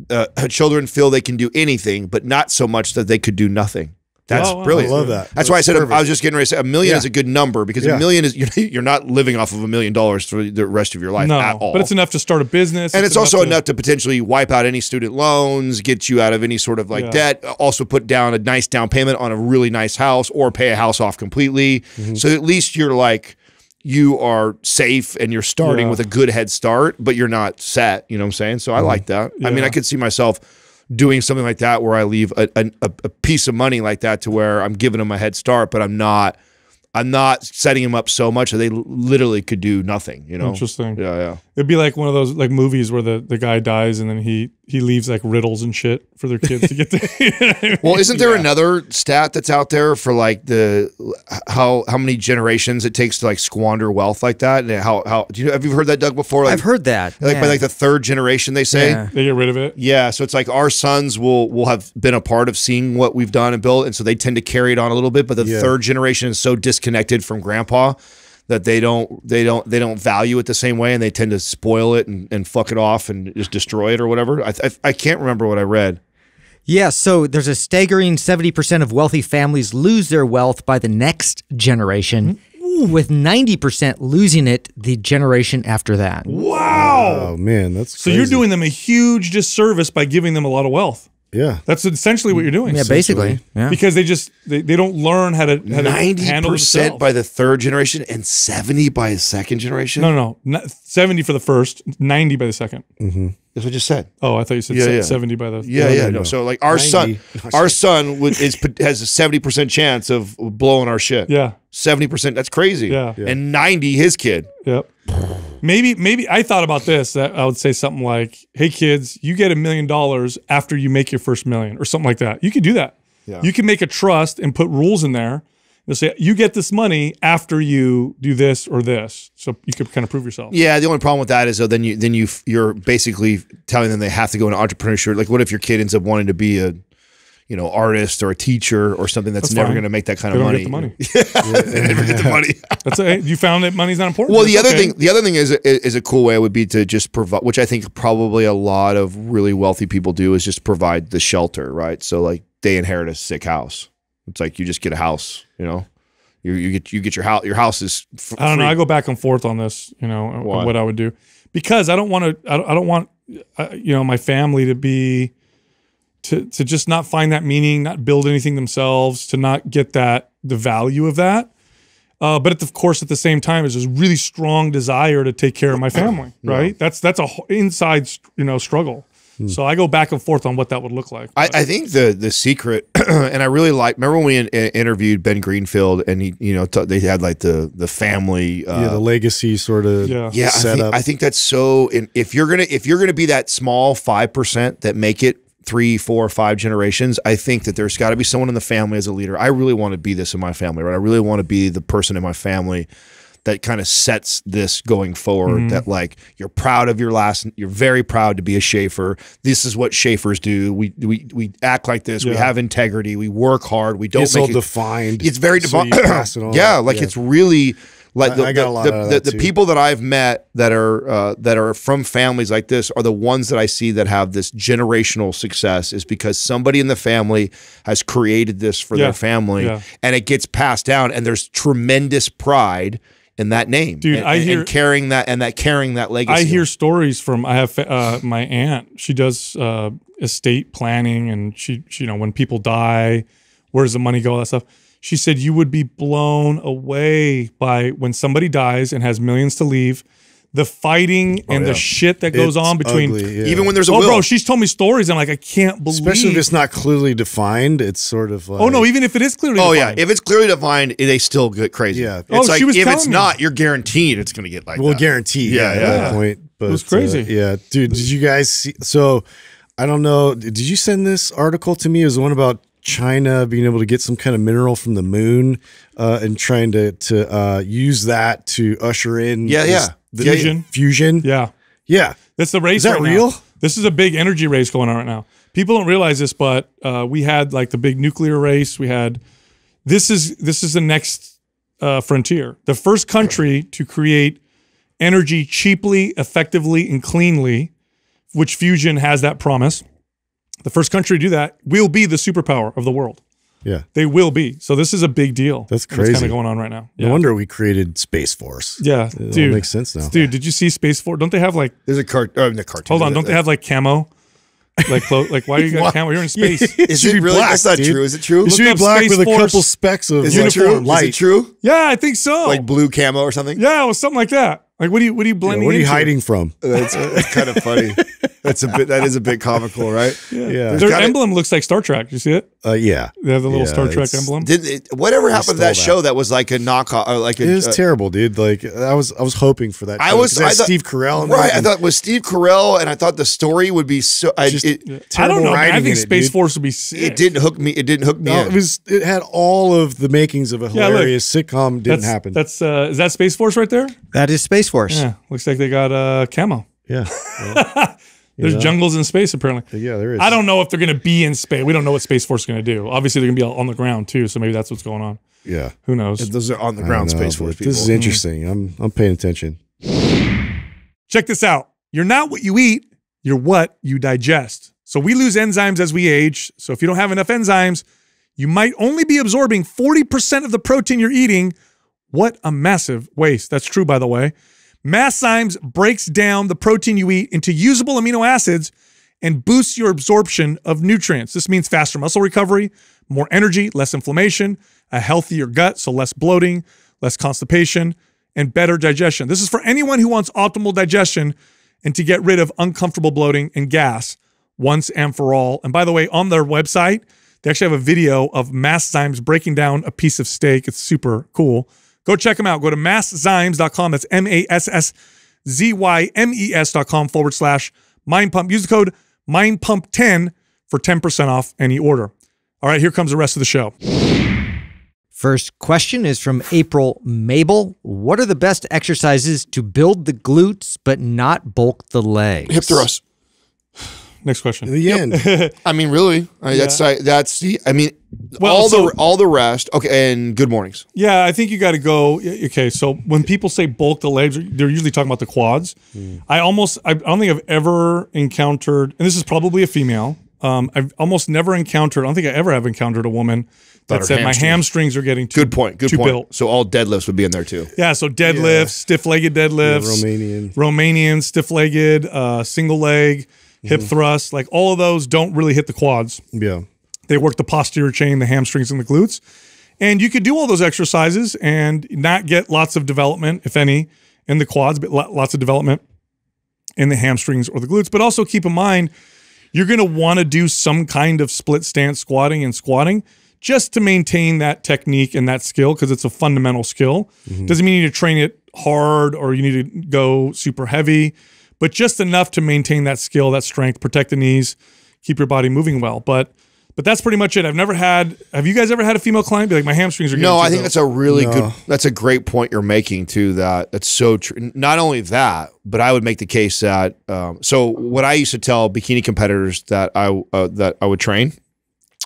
uh, children feel they can do anything, but not so much that they could do nothing." That's Oh, wow. brilliant. I love that. That's why I said Perfect. I was just getting ready to say a million Yeah. is a good number because Yeah. a million is you're, you're not living off of a million dollars for the rest of your life no, at all. but it's enough to start a business, and it's, also to- enough to potentially wipe out any student loans, get you out of any sort of like Yeah. debt. Also, put down a nice down payment on a really nice house, or pay a house off completely. Mm-hmm. So at least you're like you are safe and you're starting Yeah. with a good head start, but you're not set. You know what I'm saying? So I like that. I mean, I could see myself doing something like that where I leave a, a, a piece of money like that to where I'm giving them a head start, but I'm not. I'm not setting them up so much that they literally could do nothing. You know. Interesting. Yeah, yeah. It'd be like one of those like movies where the, the guy dies and then he he leaves like riddles and shit for their kids to get there. Well, isn't there another stat that's out there for like the how how many generations it takes to like squander wealth like that? And how how do you have you heard that Doug before? Like, I've heard that. like by like the third generation they say. Yeah. they get rid of it. Yeah, so it's like our sons will will have been a part of seeing what we've done and built, and so they tend to carry it on a little bit. But the Yeah. third generation is so disconnected from grandpa that they don't they don't they don't value it the same way, and they tend to spoil it and, and fuck it off and just destroy it or whatever. I, I I can't remember what I read. Yeah, so there's a staggering 70% of wealthy families lose their wealth by the next generation, with 90% losing it the generation after that. Wow. Oh man, that's so you're doing them a huge disservice by giving them a lot of wealth. Yeah. That's essentially what you're doing. Yeah, basically. Yeah. Because they just they, they don't learn how to how to Ninety handle percent themselves. by the third generation and seventy by the second generation. no, no, no, seventy for the first, ninety by the second. mm -hmm. that's what I just said. Oh, I thought you said Yeah, yeah. seventy by the. Yeah, yeah, no, no. no. So like our 90. son, our son would, is has a seventy percent chance of blowing our shit. yeah, seventy percent. That's crazy. Yeah. Yeah. and ninety his kid. yep. Maybe maybe I thought about this. That I would say something like, "Hey kids, you get a million dollars after you make your first million, or something like that. You could do that. Yeah. You can make a trust and put rules in there. They'll say you get this money after you do this or this, so you could kind of prove yourself. Yeah, the only problem with that is though then you then you you're basically telling them they have to go into entrepreneurship. Like, what if your kid ends up wanting to be a you know artist or a teacher or something that's, That's never going to make that kind They of don't money? get the money. They never get the money. That's a, you found that money's not important. Well, the That's other okay. thing, the other thing is is a cool way would be to just provide, which I think probably a lot of really wealthy people do, is just provide the shelter, right? So like they inherit a sick house. It's like you just get a house, you know. You, you get you get your house. Your house is. F- I don't know. I go back and forth on this, you know, on Why? what I would do because I don't want to. I don't, I don't want, uh, you know, my family to be to to just not find that meaning, not build anything themselves, to not get that the value of that. Uh, but at the, of course, at the same time, is this really strong desire to take care of my family. Right? That's that's a wh- inside, you know, struggle. So I go back and forth on what that would look like. I, I think the the secret, and I really like. Remember when we in, interviewed Ben Greenfield, and he, you know, t- they had like the the family. Uh, yeah, the legacy sort of Yeah. yeah, I think. I think that's so. And if you're gonna if you're gonna be that small five percent that make it three, four, five generations, I think that there's got to be someone in the family as a leader. I really want to be this in my family, right? I really want to be the person in my family that kind of sets this going forward. Mm-hmm. That like you're proud of your last, you're very proud to be a Schafer. This is what Schafers do. We we we act like this. We have integrity. We work hard. We don't it's all it, defined. it's very defined. it yeah, like it's really like the, I got the, a lot the, of the, that the too. people that I've met that are uh, that are from families like this are the ones that I see that have this generational success is because somebody in the family has created this for Yeah. their family Yeah. and it gets passed down and there's tremendous pride in that name Dude, and, I hear- and carrying that and that carrying that legacy I hear stories from I have uh, my aunt. She does uh, estate planning, and she, she, you know, when people die, where does the money go? All that stuff. She said you would be blown away by when somebody dies and has millions to leave, the fighting and yeah. the shit that goes It's on between. ugly, yeah. even when there's a Oh, will bro, she's told me stories. And I'm like, I can't believe. especially if it's not clearly defined. It's sort of like oh no, even if it is clearly. Oh yeah, if it's clearly defined, they still get crazy. Yeah. it's Oh, like she was if it's telling me. not, you're guaranteed it's going to get like well that. guaranteed. Yeah, Yeah, yeah, at that point. But was uh, crazy. yeah, dude. Did you guys see? So I don't know. Did you send this article to me? It was the one about China being able to get some kind of mineral from the moon uh, and trying to to uh, use that to usher in Yeah, this- yeah. the- Fusion. fusion. yeah. yeah. That's the race. Is that right now. real? This is a big energy race going on right now. People don't realize this, but uh, we had like the big nuclear race. We had this is this is the next uh, frontier. The first country to create energy cheaply, effectively, and cleanly, which fusion has that promise. The first country to do that will be the superpower of the world. Yeah. They will be. So this is a big deal. That's kind crazy. of going on right now. No wonder we created Space Force. Yeah, It all dude. makes sense now. Dude, did you see Space Force? Don't they have like There's a cart. Uh, the cartoon. Hold on, don't they have like camo? Like, clo- like why are you got camo? You're in space. Is should it really? black, That's not dude. true. Is it true? It should be black Space with a Force. couple specks of Is like, it true? light. Is it true? Yeah, I think so. Like blue camo or something? yeah, it was something like that. Like, what are you, what are you Yeah, blending? what are you into? hiding from? That's, that's kind of funny. That's a bit. That is a bit comical, right? Yeah. Their gotta- emblem looks like Star Trek. You see it? Uh, yeah. They have the little Yeah, Star Trek emblem. Did it, whatever happened to that, that. show that was like a knockoff? Or like a, It was uh, terrible, dude. Like I was, I was hoping for that. I show, was. 'cause I thought, Steve Carell. in Right. it, I thought it was Steve Carell, and I thought the story would be so. I, Just- it, I don't terrible know. I think in it, Space dude. Force would be sick. it didn't hook me. It didn't hook me. No, in. it was. It had all of the makings of a Yeah, look. hilarious sitcom. Didn't that's, happen. That's uh, is that Space Force right there? That is Space Force. Yeah, looks like they got uh, camo. yeah. There's Yeah. jungles in space apparently. Yeah, there is. I don't know if they're going to be in space. We don't know what Space Force is going to do. Obviously, they're going to be on the ground too. So maybe that's what's going on. Yeah. Who knows? Those are on the ground know, space force people. This is mm. interesting. I'm I'm paying attention. Check this out. You're not what you eat, you're what you digest. So we lose enzymes as we age. So if you don't have enough enzymes, you might only be absorbing 40% of the protein you're eating. What a massive waste. That's true, by the way. Masszymes breaks down the protein you eat into usable amino acids and boosts your absorption of nutrients. This means faster muscle recovery, more energy, less inflammation, a healthier gut, so less bloating, less constipation, and better digestion. This is for anyone who wants optimal digestion and to get rid of uncomfortable bloating and gas once and for all. And by the way, on their website, they actually have a video of Masszymes breaking down a piece of steak. It's super cool. Go check them out. Go to masszymes.com. That's M A S S Z Y M E S.com forward slash mind pump. Use the code mind pump 10 for 10% off any order. All right, here comes the rest of the show. First question is from April Mabel. What are the best exercises to build the glutes but not bulk the legs? Hip thrust. Next question. The end. I mean, really? I mean, That's I- that's the. I mean, Well, all so- the all the rest. Okay, and good mornings. Yeah, I think you got to go. Okay, so when people say bulk the legs, they're usually talking about the quads. I almost, I don't think I've ever encountered, and this is probably a female. Um, I've almost never encountered. I don't think I ever have encountered a woman that her said my hamstrings- hamstrings are getting too Good point. Good too point. built. So all deadlifts would be in there too. Yeah, so deadlifts, stiff-legged deadlifts, Romanian. Romanian, stiff-legged, uh, single leg, hip mm-hmm. thrust, like all of those don't really hit the quads. Yeah. They work the posterior chain, the hamstrings, and the glutes. And you could do all those exercises and not get lots of development, if any, in the quads, but lots of development in the hamstrings or the glutes. But also keep in mind, you're going to want to do some kind of split stance squatting and squatting just to maintain that technique and that skill because it's a fundamental skill. Mm-hmm. Doesn't mean you need to train it hard or you need to go super heavy, but just enough to maintain that skill, that strength, protect the knees, keep your body moving well. But but that's pretty much it. I've never had. Have you guys ever had a female client be like, my hamstrings are? No, getting I think built." that's a really No. good. That's a great point you're making too. That that's so true. Not only that, but I would make the case that. Um, so what I used to tell bikini competitors that I uh, that I would train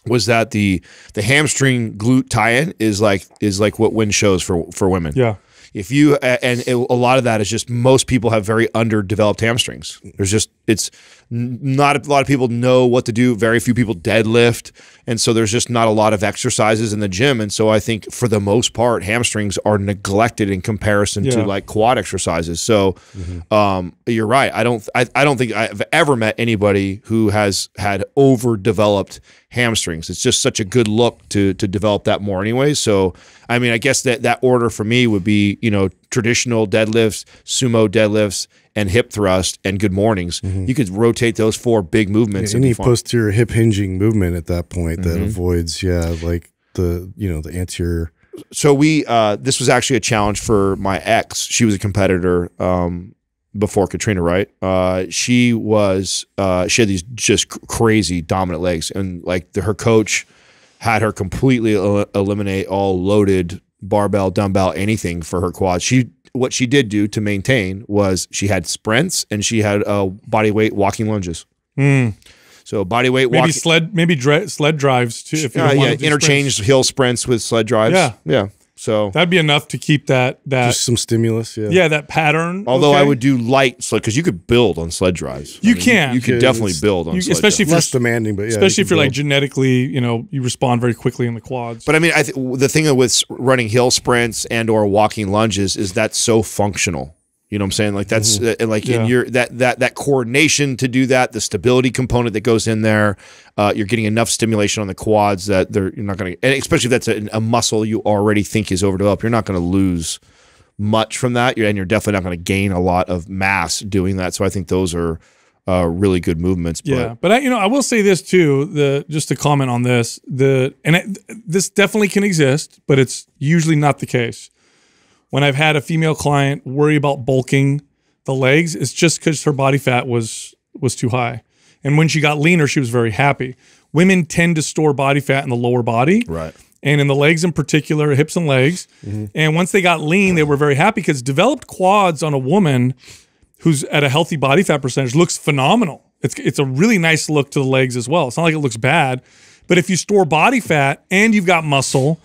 was that the the hamstring glute tie-in is like is like what wins shows for for women. yeah. If you and it, a lot of that is just most people have very underdeveloped hamstrings. There's just it's not a lot of people know what to do. Very few people deadlift, and so there's just not a lot of exercises in the gym. And so I think for the most part, hamstrings are neglected in comparison Yeah. to like quad exercises. So um, you're right. I don't I, I don't think I've ever met anybody who has had overdeveloped hamstrings. It's just such a good look to to develop that more anyway. So I mean, I guess that that order for me would be you know traditional deadlifts, sumo deadlifts, and hip thrust, and good mornings. You could rotate those four big movements. and Any posterior hip hinging movement at that point Mm-hmm. that avoids, yeah, like the you know the anterior. so we uh, this was actually a challenge for my ex. She was a competitor um, before Katrina Wright. Uh, she was uh, she had these just crazy dominant legs, and like the, her coach had her completely el- eliminate all loaded barbell, dumbbell, anything for her quads. She what she did do to maintain was she had sprints and she had uh, body weight walking lunges. Mm. So body weight Maybe walking. sled, maybe sled drives too. If you Uh, yeah, interchange sprints. hill sprints with sled drives. Yeah. yeah. So That'd be enough to keep that that Just some stimulus, yeah. yeah that pattern. Although I would do light sled because you could build on sled drives. You I mean, can. You, could Yeah, definitely build on You- sled especially if drives. less demanding, but yeah, especially you if you're can like genetically, you know, you respond very quickly in the quads. But I mean, I th- the thing with running hill sprints and or walking lunges is that's so functional. You know what I'm saying? Like that's uh, like Yeah. in your that that that coordination to do that, the stability component that goes in there, uh, you're getting enough stimulation on the quads that they're you're not going to, and especially if that's a, a muscle you already think is overdeveloped, you're not going to lose much from that, you're, and you're definitely not going to gain a lot of mass doing that. So I think those are uh, really good movements. But Yeah, but I, you know, I will say this too. The just to comment on this, the and it, this definitely can exist, but it's usually not the case. When I've had a female client worry about bulking the legs, it's just because her body fat was was too high, and when she got leaner, she was very happy. Women tend to store body fat in the lower body, right. and in the legs in particular, hips and legs. And once they got lean, they were very happy because developed quads on a woman who's at a healthy body fat percentage looks phenomenal. It's it's a really nice look to the legs as well. It's not like it looks bad, but if you store body fat and you've got muscle,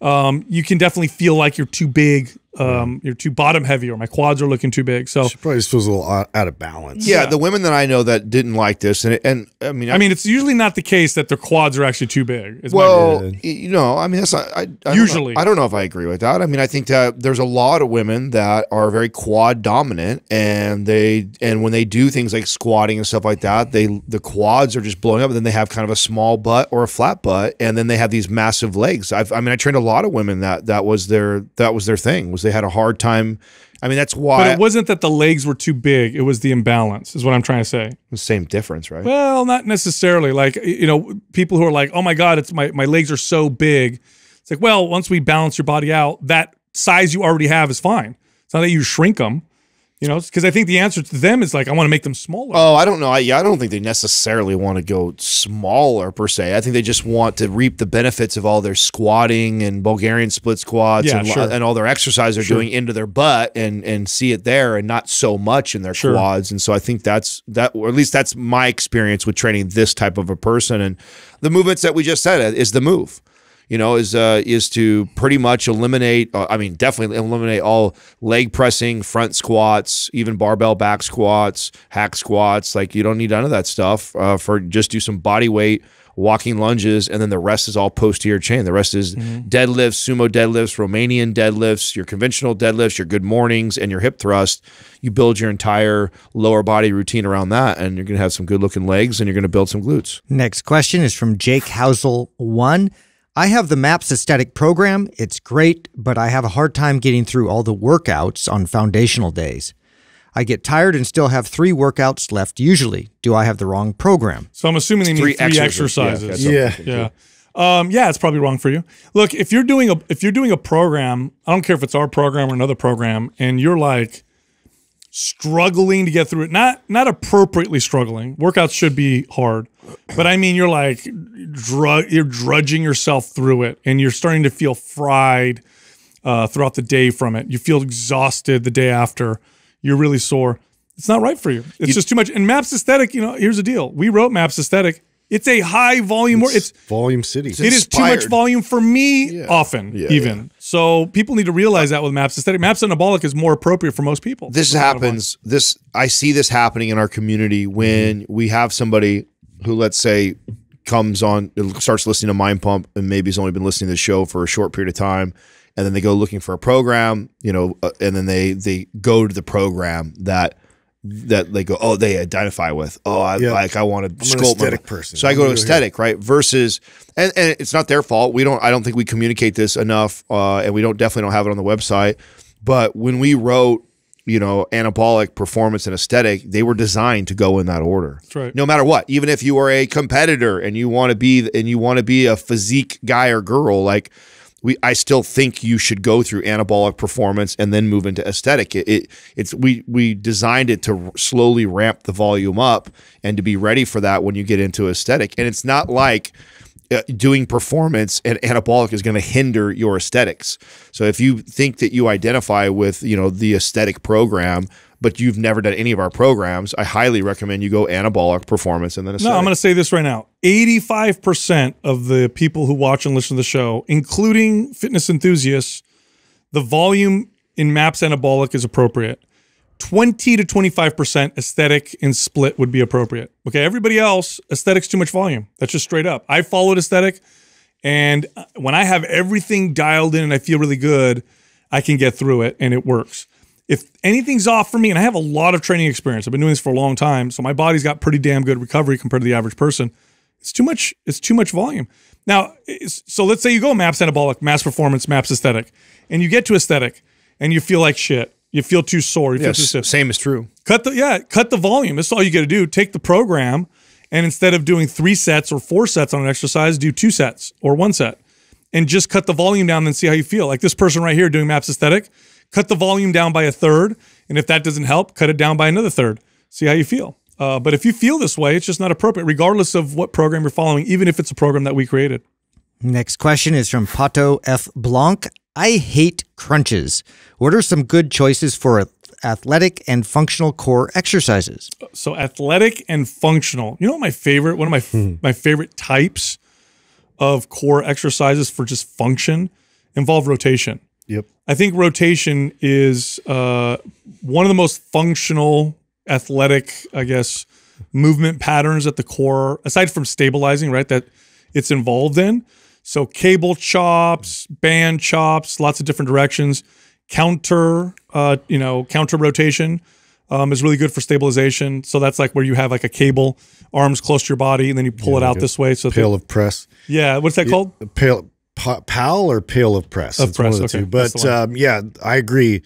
um, you can definitely feel like you're too big. Um, you're too bottom heavy, or my quads are looking too big. So She probably just feels a little out, out of balance. Yeah, Yeah. the women that I know that didn't like this, and and I mean, I mean, it's usually not the case that their quads are actually too big. is Well, y- you know, I mean, that's not, I, I don't know- Usually. I don't know if I agree with that. I mean, I think that there's a lot of women that are very quad dominant, and they and when they do things like squatting and stuff like that, they the quads are just blowing up, and then they have kind of a small butt or a flat butt, and then they have these massive legs. I've, I mean, I trained a lot of women that that was their that was their thing was they had a hard time. I mean, that's why but it wasn't that the legs were too big; it was the imbalance. Is what I'm trying to say. the same difference, right? Well, not necessarily. Like you know, people who are like, "Oh my God, it's my my legs are so big." It's like, well, once we balance your body out, that size you already have is fine. It's not that you shrink them. You know, because I think the answer to them is like, I want to make them smaller. Oh, I don't know. I, yeah, I don't think they necessarily want to go smaller per se. I think they just want to reap the benefits of all their squatting and Bulgarian split squats Yeah, and, sure. and all their exercise they're doing into their butt and and see it there and not so much in their Sure. quads. And so I think that's that, or at least that's my experience with training this type of a person. And the movements that we just said uh, is the move you know, is uh, is to pretty much eliminate. Uh, I mean, definitely eliminate all leg pressing, front squats, even barbell back squats, hack squats. Like you don't need none of that stuff. Uh, for just do some body weight, walking lunges, and then the rest is all posterior chain. The rest is deadlifts, sumo deadlifts, Romanian deadlifts, your conventional deadlifts, your good mornings, and your hip thrust. You build your entire lower body routine around that, and you're gonna have some good looking legs, and you're gonna build some glutes. Next question is from Jake Housel one. I have the MAPS aesthetic program. It's great, but I have a hard time getting through all the workouts on foundational days. I get tired and still have three workouts left usually. Do I have the wrong program? So I'm assuming they mean three, exercises. Yeah, exercises. that's Yeah. Yeah. Um, yeah, it's probably wrong for you. Look, if you're doing a if you're doing a program, I don't care if it's our program or another program, and you're like struggling to get through it, not not appropriately struggling. Workouts should be hard, but I mean you're like drug you're drudging yourself through it, and you're starting to feel fried uh, throughout the day from it. You feel exhausted the day after. You're really sore. It's not right for you. It's just too much. And Maps Aesthetic, you know, here's the deal. We wrote Maps Aesthetic. It's a high volume work. It's Volume City. it is too much volume for me often, even. So people need to realize that with Maps Aesthetic. Maps Anabolic is more appropriate for most people. this happens this i see this happening in our community when we have somebody who let's say comes on starts listening to mind pump and maybe has only been listening to the show for a short period of time and then they go looking for a program you know uh, and then they they go to the program that that they go oh they identify with. Oh i Yeah. like i want to sculpt my- person. so i go to aesthetic right? Versus and, and it's not their fault. We don't i don't think we communicate this enough uh, and we don't definitely don't have it on the website. But when we wrote you know anabolic performance and aesthetic they were designed to go in that order That's right. no matter what even if you are a competitor and you want to be and you want to be a physique guy or girl like we I still think you should go through anabolic performance and then move into aesthetic. It, it it's we we designed it to slowly ramp the volume up and to be ready for that when you get into aesthetic. And it's not like uh, doing performance and anabolic is going to hinder your aesthetics. So if you think that you identify with, you know, the aesthetic program, but you've never done any of our programs, I highly recommend you go anabolic performance and then aesthetic. No, I'm going to say this right now. 85% of the people who watch and listen to the show, including fitness enthusiasts, the volume in MAPS Anabolic is appropriate. 20 to 25% aesthetic and split would be appropriate. Okay, everybody else, aesthetic's too much volume. That's just straight up. I followed aesthetic, and uh, when I have everything dialed in and I feel really good, I can get through it and it works. If anything's off for me, and I have a lot of training experience, I've been doing this for a long time, so my body's got pretty damn good recovery compared to the average person. It's too much. It's too much volume. Now, so let's say you go MAPS anabolic, MAPS performance, MAPS aesthetic, and you get to aesthetic, and you feel like shit. You feel too sore. You feel Yes, too stiff. same is true. Cut the yeah, cut the volume. That's all you got to do. Take the program, and instead of doing three sets or four sets on an exercise, do two sets or one set, and just cut the volume down and see how you feel. Like this person right here doing Maps Aesthetic, cut the volume down by a third, and if that doesn't help, cut it down by another third. See how you feel. Uh, but if you feel this way, it's just not appropriate, regardless of what program you're following, even if it's a program that we created. Next question is from Pato F. Blanc. I hate crunches. What are some good choices for athletic and functional core exercises? So athletic and functional. You know what my favorite, one of my Hmm. my favorite types of core exercises for just function involve rotation. Yep. I think rotation is uh, one of the most functional athletic, I guess, movement patterns at the core, aside from stabilizing, right? That it's involved in. So cable chops, band chops, lots of different directions. Counter, uh, you know, counter rotation um, is really good for stabilization. So that's like where you have like a cable, arms close to your body, and then you pull it out this way. So Pallof press. yeah, what's that called? Pail, pal or Pallof press. Of It's one press, the okay. two. But um, yeah, I agree.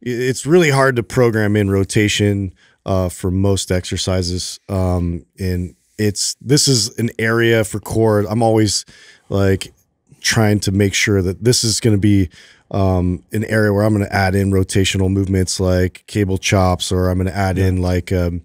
It's really hard to program in rotation uh, for most exercises. Um, and it's this is an area for core. I'm always like trying to make sure that this is going to be um, an area where I'm going to add in rotational movements like cable chops, or I'm going to add in like um,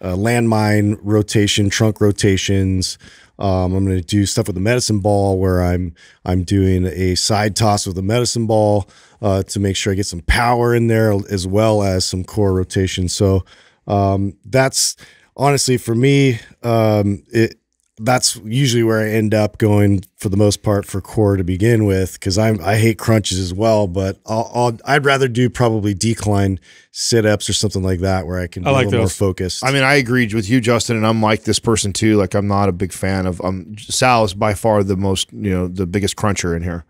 uh, landmine rotation, trunk rotations. Um, I'm going to do stuff with the medicine ball where I'm I'm doing a side toss with the medicine ball uh, to make sure I get some power in there as well as some core rotation. So um, that's honestly for me. Um, it that's usually where I end up going for the most part for core to begin with because I'm I hate crunches as well, but I'll, I'll I'd rather do probably decline sit ups or something like that where I can be I like a little more those. focused. I mean, I agreed with you, Justin, and I'm like this person too. Like, I'm not a big fan of. Um, Sal is by far the most, you know, the biggest cruncher in here.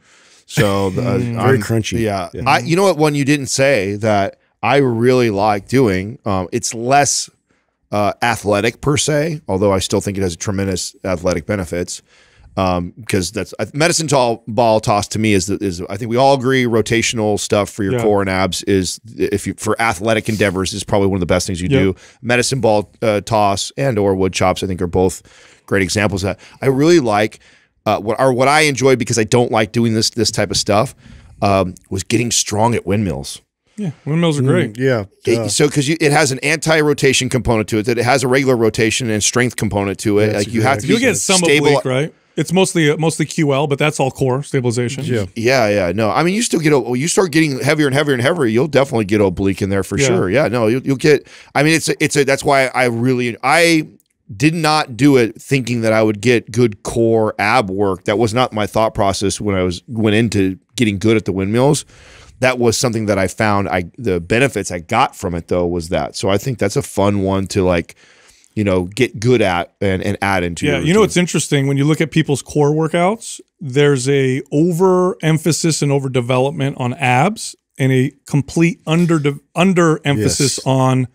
So the, uh, Very I'm- crunchy. Yeah, I. You know what? One you didn't say that I really like doing. Um, it's less uh, athletic per se, although I still think it has tremendous athletic benefits. Um, because that's uh, medicine tall ball toss to me is the, is I think we all agree rotational stuff for your Yeah. core and abs is if you for athletic endeavors is probably one of the best things you Yep. do. Medicine ball uh, toss and or wood chops I think are both great examples of that. I really like uh, what or what I enjoy because I don't like doing this this type of stuff um, was getting strong at windmills. Yeah, windmills are great. yeah, It- uh, so because it has an anti-rotation component to it, that it has a regular rotation and strength component to it. that's like you have to You'll get some stable. oblique, right? It's mostly mostly QL, but that's all core stabilization. Yeah. Yeah, yeah, no. I mean, you still get o- you start getting heavier and heavier and heavier. You'll definitely get oblique in there for Yeah. sure. Yeah, no, you'll, you'll get. I mean, it's a, it's a. That's why I really I did not do it thinking that I would get good core ab work. That was not my thought process when I was went into getting good at the windmills. That was something that I found. I the benefits I got from it though was that. So I think that's a fun one to like, you know, get good at and, and add into. Yeah, you know what's interesting when you look at people's core workouts, there's a over emphasis and over development on abs and a complete under under emphasis Yes. on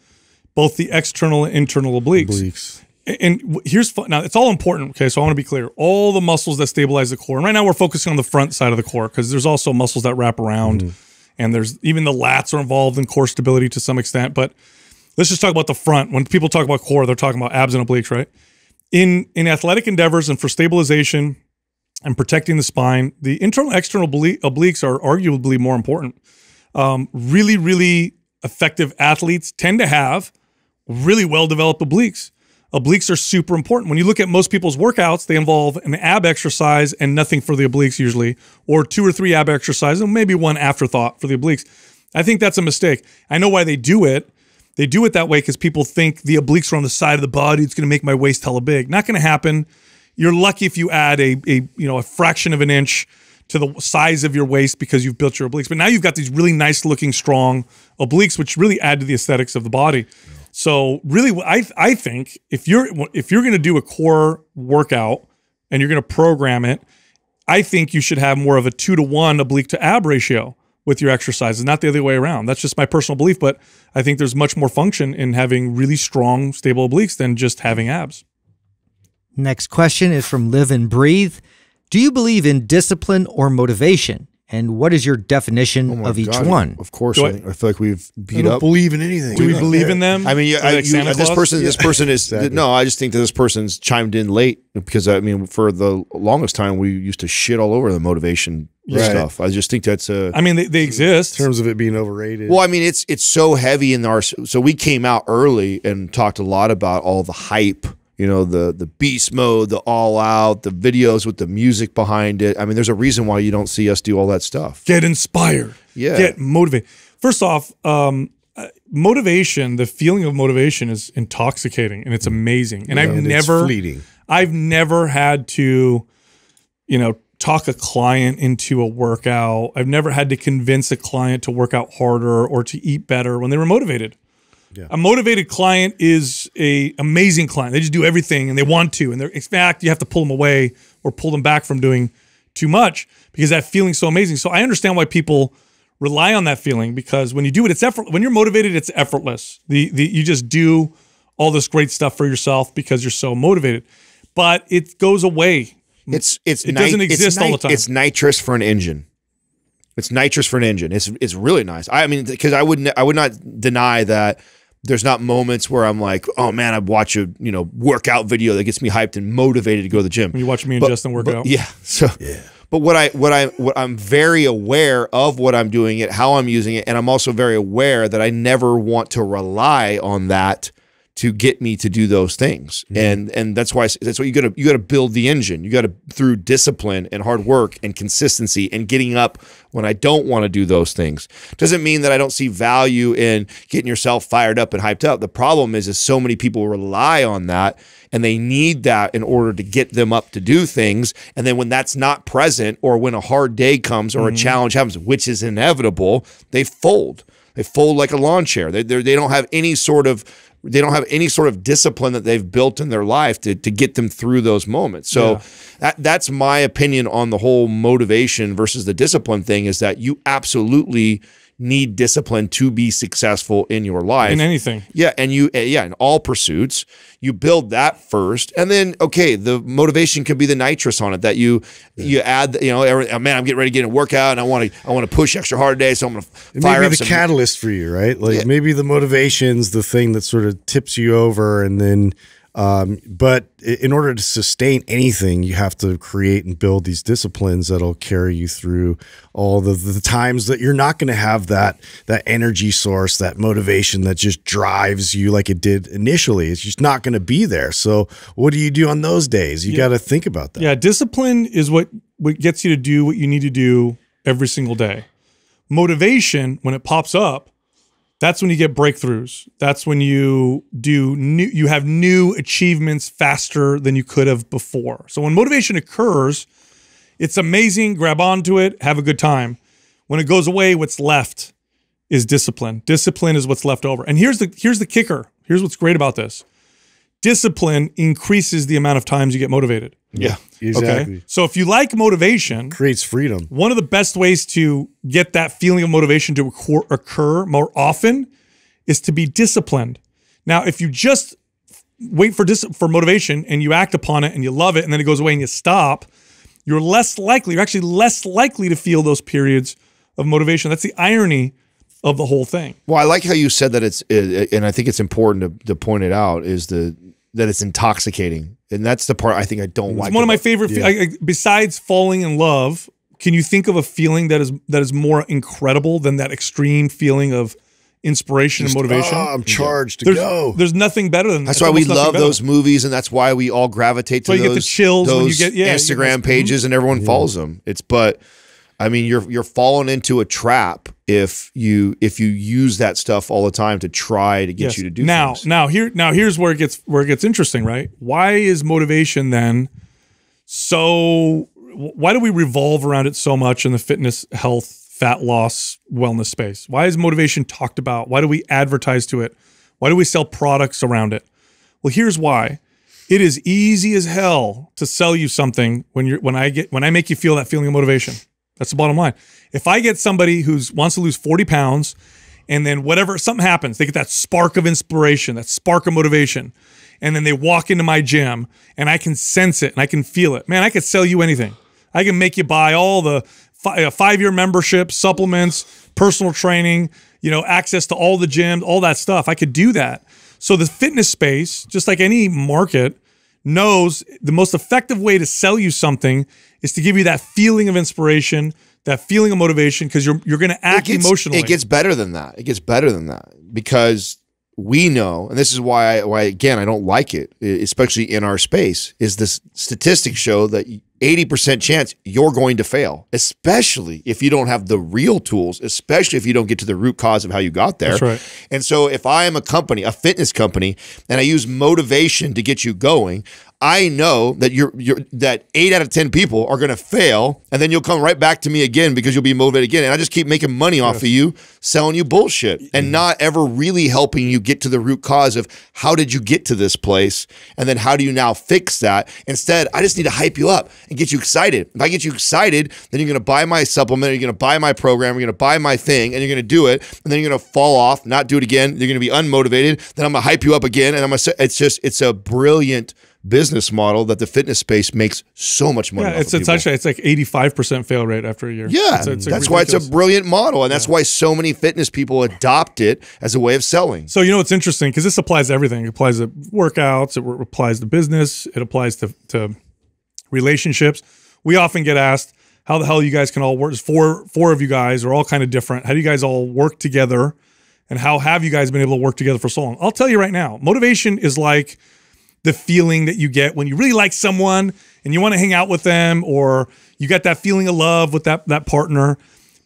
both the external and internal obliques. obliques. And here's fun. Now it's all important. Okay, so I want to be clear. All the muscles that stabilize the core, and right now we're focusing on the front side of the core because there's also muscles that wrap around, mm-hmm. And there's even the lats are involved in core stability to some extent. But let's just talk about the front. When people talk about core, they're talking about abs and obliques, right? In in athletic endeavors and for stabilization and protecting the spine, the internal external obliques are arguably more important. Um, really, really effective athletes tend to have really well developed obliques. Obliques are super important. When you look at most people's workouts, they involve an ab exercise and nothing for the obliques usually, or two or three ab exercises and maybe one afterthought for the obliques. I think that's a mistake. I know why they do it. They do it that way because people think the obliques are on the side of the body. It's going to make my waist hella big. Not going to happen. You're lucky if you add a, a you know a fraction of an inch to the size of your waist because you've built your obliques. But now you've got these really nice looking strong obliques, which really add to the aesthetics of the body. So really, I I think if you're if you're going to do a core workout and you're going to program it, I think you should have more of a two to one oblique to ab ratio with your exercises, not the other way around. That's just my personal belief, but I think there's much more function in having really strong, stable obliques than just having abs. Next question is from Live and Breathe. Do you believe in discipline or motivation? And what is your definition Oh of each God, one? Of course, Do I, I- feel like we've I beat don't up. believe in anything. Do we believe in them? I mean, you, I, like you, this Claus? person, this person is Exactly. no. I just think that this person's chimed in late because I mean, for the longest time, we used to shit all over the motivation Right. stuff. I just think that's a I mean, they, they mm. exist. in terms of it being overrated. well. I mean, it's it's so heavy in our. So we came out early and talked a lot about all the hype. You know, the the beast mode, the all out, the videos with the music behind it. I mean, there's a reason why you don't see us do all that stuff. Get inspired. Yeah. Get motivated. First off, um, uh, motivation, the feeling of motivation is intoxicating and it's amazing. And I've And never, fleeting. I've never had to, you know, talk a client into a workout. I've never had to convince a client to work out harder or to eat better when they were motivated. Yeah. A motivated client is a amazing client. They just do everything and they want to. And they're in fact, you have to pull them away or pull them back from doing too much because that feeling's so amazing. So I understand why people rely on that feeling because when you do it, it's effort. When you're motivated, it's effortless. The the you just do all this great stuff for yourself because you're so motivated. But it goes away. It's it's It doesn't exist all the time. It's nitrous for an engine. It's nitrous for an engine. It's it's really nice. I mean, because I wouldn't I would not deny that there's not moments where I'm like, oh man, I watch a you know workout video that gets me hyped and motivated to go to the gym. When you watch me and But- Justin work but- out. Yeah. So yeah. But what I what I what I'm very aware of what I'm doing it, how I'm using it, and I'm also very aware that I never want to rely on that to get me to do those things. Mm-hmm. And and that's why that's why you got to you got to build the engine. You got to through discipline and hard work and consistency and getting up when I don't want to do those things. Doesn't mean that I don't see value in getting yourself fired up and hyped up. The problem is is so many people rely on that and they need that in order to get them up to do things. And then when that's not present or when a hard day comes or a mm-hmm. challenge happens, which is inevitable, they fold. They fold like a lawn chair. They they don't have any sort of they don't have any sort of discipline that they've built in their life to, to get them through those moments. So that that's my opinion on the whole motivation versus the discipline thing is that you absolutely need discipline to be successful in your life. In anything. Yeah, and you uh, yeah, in all pursuits, you build that first, and then okay, the motivation can be the nitrous on it that you you add. You know, every, oh, man, I'm getting ready to get a workout, and I want to I want to push extra hard today, so I'm going to fire may up the some. catalyst for you, right? Like Yeah. maybe the motivation's the thing that sort of tips you over, and then, um, but in order to sustain anything, you have to create and build these disciplines that'll carry you through all the, the times that you're not going to have that that energy source, that motivation that just drives you like it did initially. It's just not going to be there. So, what do you do on those days? You got to think about that. Yeah, discipline is what what gets you to do what you need to do every single day. Motivation, when it pops up, that's when you get breakthroughs. That's when you do new you have new achievements faster than you could have before. So when motivation occurs, it's amazing, grab onto it, have a good time. When it goes away, what's left is discipline. Discipline is what's left over. And here's the here's the kicker. Here's what's great about this. Discipline increases the amount of times you get motivated. Yeah, exactly. Okay. So if you like motivation, Creates freedom. one of the best ways to get that feeling of motivation to occur, occur more often is to be disciplined. Now, if you just wait for dis- for motivation and you act upon it and you love it and then it goes away and you stop, you're less likely, you're actually less likely to feel those periods of motivation. That's the irony of the whole thing. Well, I like how you said that it's, uh, and I think it's important to, to point it out is the that it's intoxicating, and that's the part I think I don't like. It's one of my favorite. fe- I- I- besides falling in love, can you think of a feeling that is that is more incredible than that extreme feeling of inspiration and motivation? Oh, I'm charged to there's, go. there's nothing better than That's it's why we love those movies, and that's why we all gravitate to why you get the those, chills when you those get- yeah, Instagram pages, and everyone follows them. It's but, I mean, you're you're falling into a trap if you if you use that stuff all the time to try to get Yes. you to do now things. now here now here's where it gets where it gets interesting right? Why is motivation then so why do we revolve around it so much in the fitness health fat loss wellness space? Why is motivation talked about? Why do we advertise to it? Why do we sell products around it? Well here's why. It is easy as hell to sell you something when you're when i get when i make you feel that feeling of motivation that's the bottom line if i get somebody who's wants to lose 40 pounds and then whatever something happens they get that spark of inspiration that spark of motivation and then they walk into my gym and i can sense it and i can feel it man i could sell you anything i can make you buy all the fi- uh, a five year membership, supplements, personal training, you know, access to all the gyms, all that stuff. I could do that. So the fitness space, just like any market, knows the most effective way to sell you something is to give you that feeling of inspiration, that feeling of motivation, because you're you're going to act it gets, emotionally. It gets better than that. It gets better than that because we know, and this is why I, why again I don't like it, especially in our space, is this statistics show that 80% chance you're going to fail, especially if you don't have the real tools, especially if you don't get to the root cause of how you got there. That's right. And so if I am a company, a fitness company, and I use motivation to get you going, I know that you're you're that eight out of ten people are gonna fail, and then you'll come right back to me again because you'll be motivated again. And I just keep making money off of you, selling you bullshit, and mm-hmm. not ever really helping you get to the root cause of how did you get to this place, and then how do you now fix that. Instead, I just need to hype you up and get you excited. If I get you excited, then you're gonna buy my supplement, you're gonna buy my program, you're gonna buy my thing, and you're gonna do it, and then you're gonna fall off, not do it again. You're gonna be unmotivated. Then I'm gonna hype you up again, and I'm gonna. say It's just it's a brilliant business model that the fitness space makes so much money. yeah, off it's it's actually it's like 85% fail rate after a year. yeah. It's- it's that's why it's a brilliant model, and that's why so many fitness people adopt it as a way of selling. So you know what's interesting because this applies to everything. It applies to workouts. It applies to business. It applies to to relationships. We often get asked how the hell you guys can all work. Four four of you guys are all kind of different. How do you guys all work together? And how have you guys been able to work together for so long? I'll tell you right now. Motivation is like the feeling that you get when you really like someone and you want to hang out with them, or you got that feeling of love with that that partner.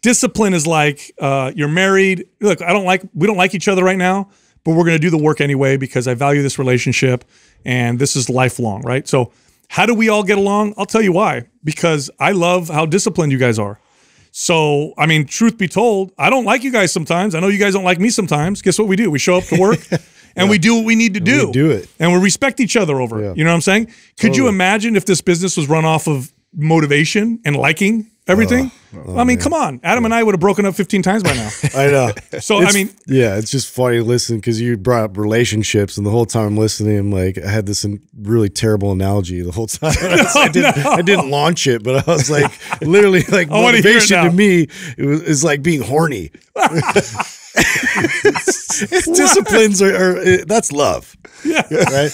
Discipline is like uh, you're married. Look, I don't like we don't like each other right now, but we're going to do the work anyway because I value this relationship and this is lifelong, right? So, how do we all get along? I'll tell you why. Because I love how disciplined you guys are. So, I mean, truth be told, I don't like you guys sometimes. I know you guys don't like me sometimes. Guess what we do? We show up to work and we do what we need to do. we do it. And we respect each other over Yeah. it. You know what I'm saying? Could you imagine if this business was run off of motivation and liking uh, everything? Oh, I mean, come on. Adam and I would have broken up 15 times by now. I know. So, I mean, yeah, it's just funny to listen because you brought up relationships, and the whole time I'm listening, I'm like, I had this really terrible analogy the whole time. I, oh, didn't, I didn't launch it, but I was like, literally, like I wanna hear it motivation to me it was is like being horny. Disciplines are, are uh, that's love, yeah. right?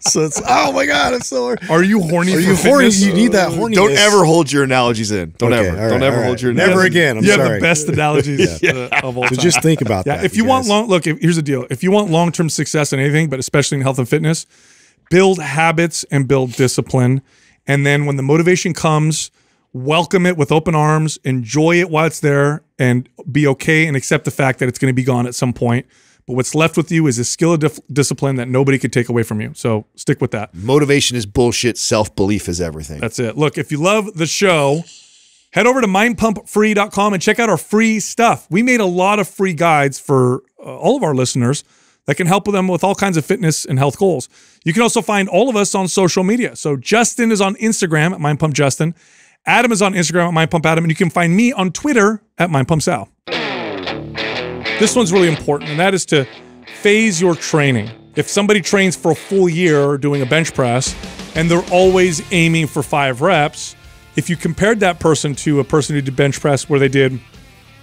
so it's oh my god, I'm so. Are you horny Are for you horny? fitness? You need that horny. Don't ever hold your analogies in. Don't Okay, ever. all Don't ever all hold right. your Never again. I'm you have sorry. the best analogies uh, of all So just think about Yeah, that. if you, want guys. long, look, if, here's the deal. If you want long term success in anything, but especially in health and fitness, build habits and build discipline. And then when the motivation comes, welcome it with open arms, enjoy it while it's there, and be okay and accept the fact that it's going to be gone at some point. But what's left with you is a skill of discipline that nobody could take away from you. So stick with that. Motivation is bullshit. Self belief is everything. That's it. Look, if you love the show, head over to mindpumpfree.com and check out our free stuff. We made a lot of free guides for uh, all of our listeners that can help them with all kinds of fitness and health goals. You can also find all of us on social media. So Justin is on Instagram at mindpumpjustin. Adam is on Instagram at mindpumpadam, and you can find me on Twitter at mindpumpsal. This one's really important, and that is to phase your training. If somebody trains for a full year doing a bench press and they're always aiming for five reps, if you compared that person to a person who did bench press where they did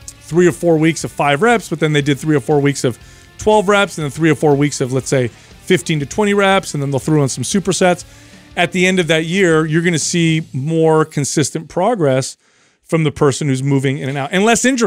three or four weeks of five reps, but then they did three or four weeks of 12 reps, and then three or four weeks of, let's say, 15 to 20 reps, and then they'll throw in some supersets. At the end of that year, you're going to see more consistent progress from the person who's moving in and out and less injury.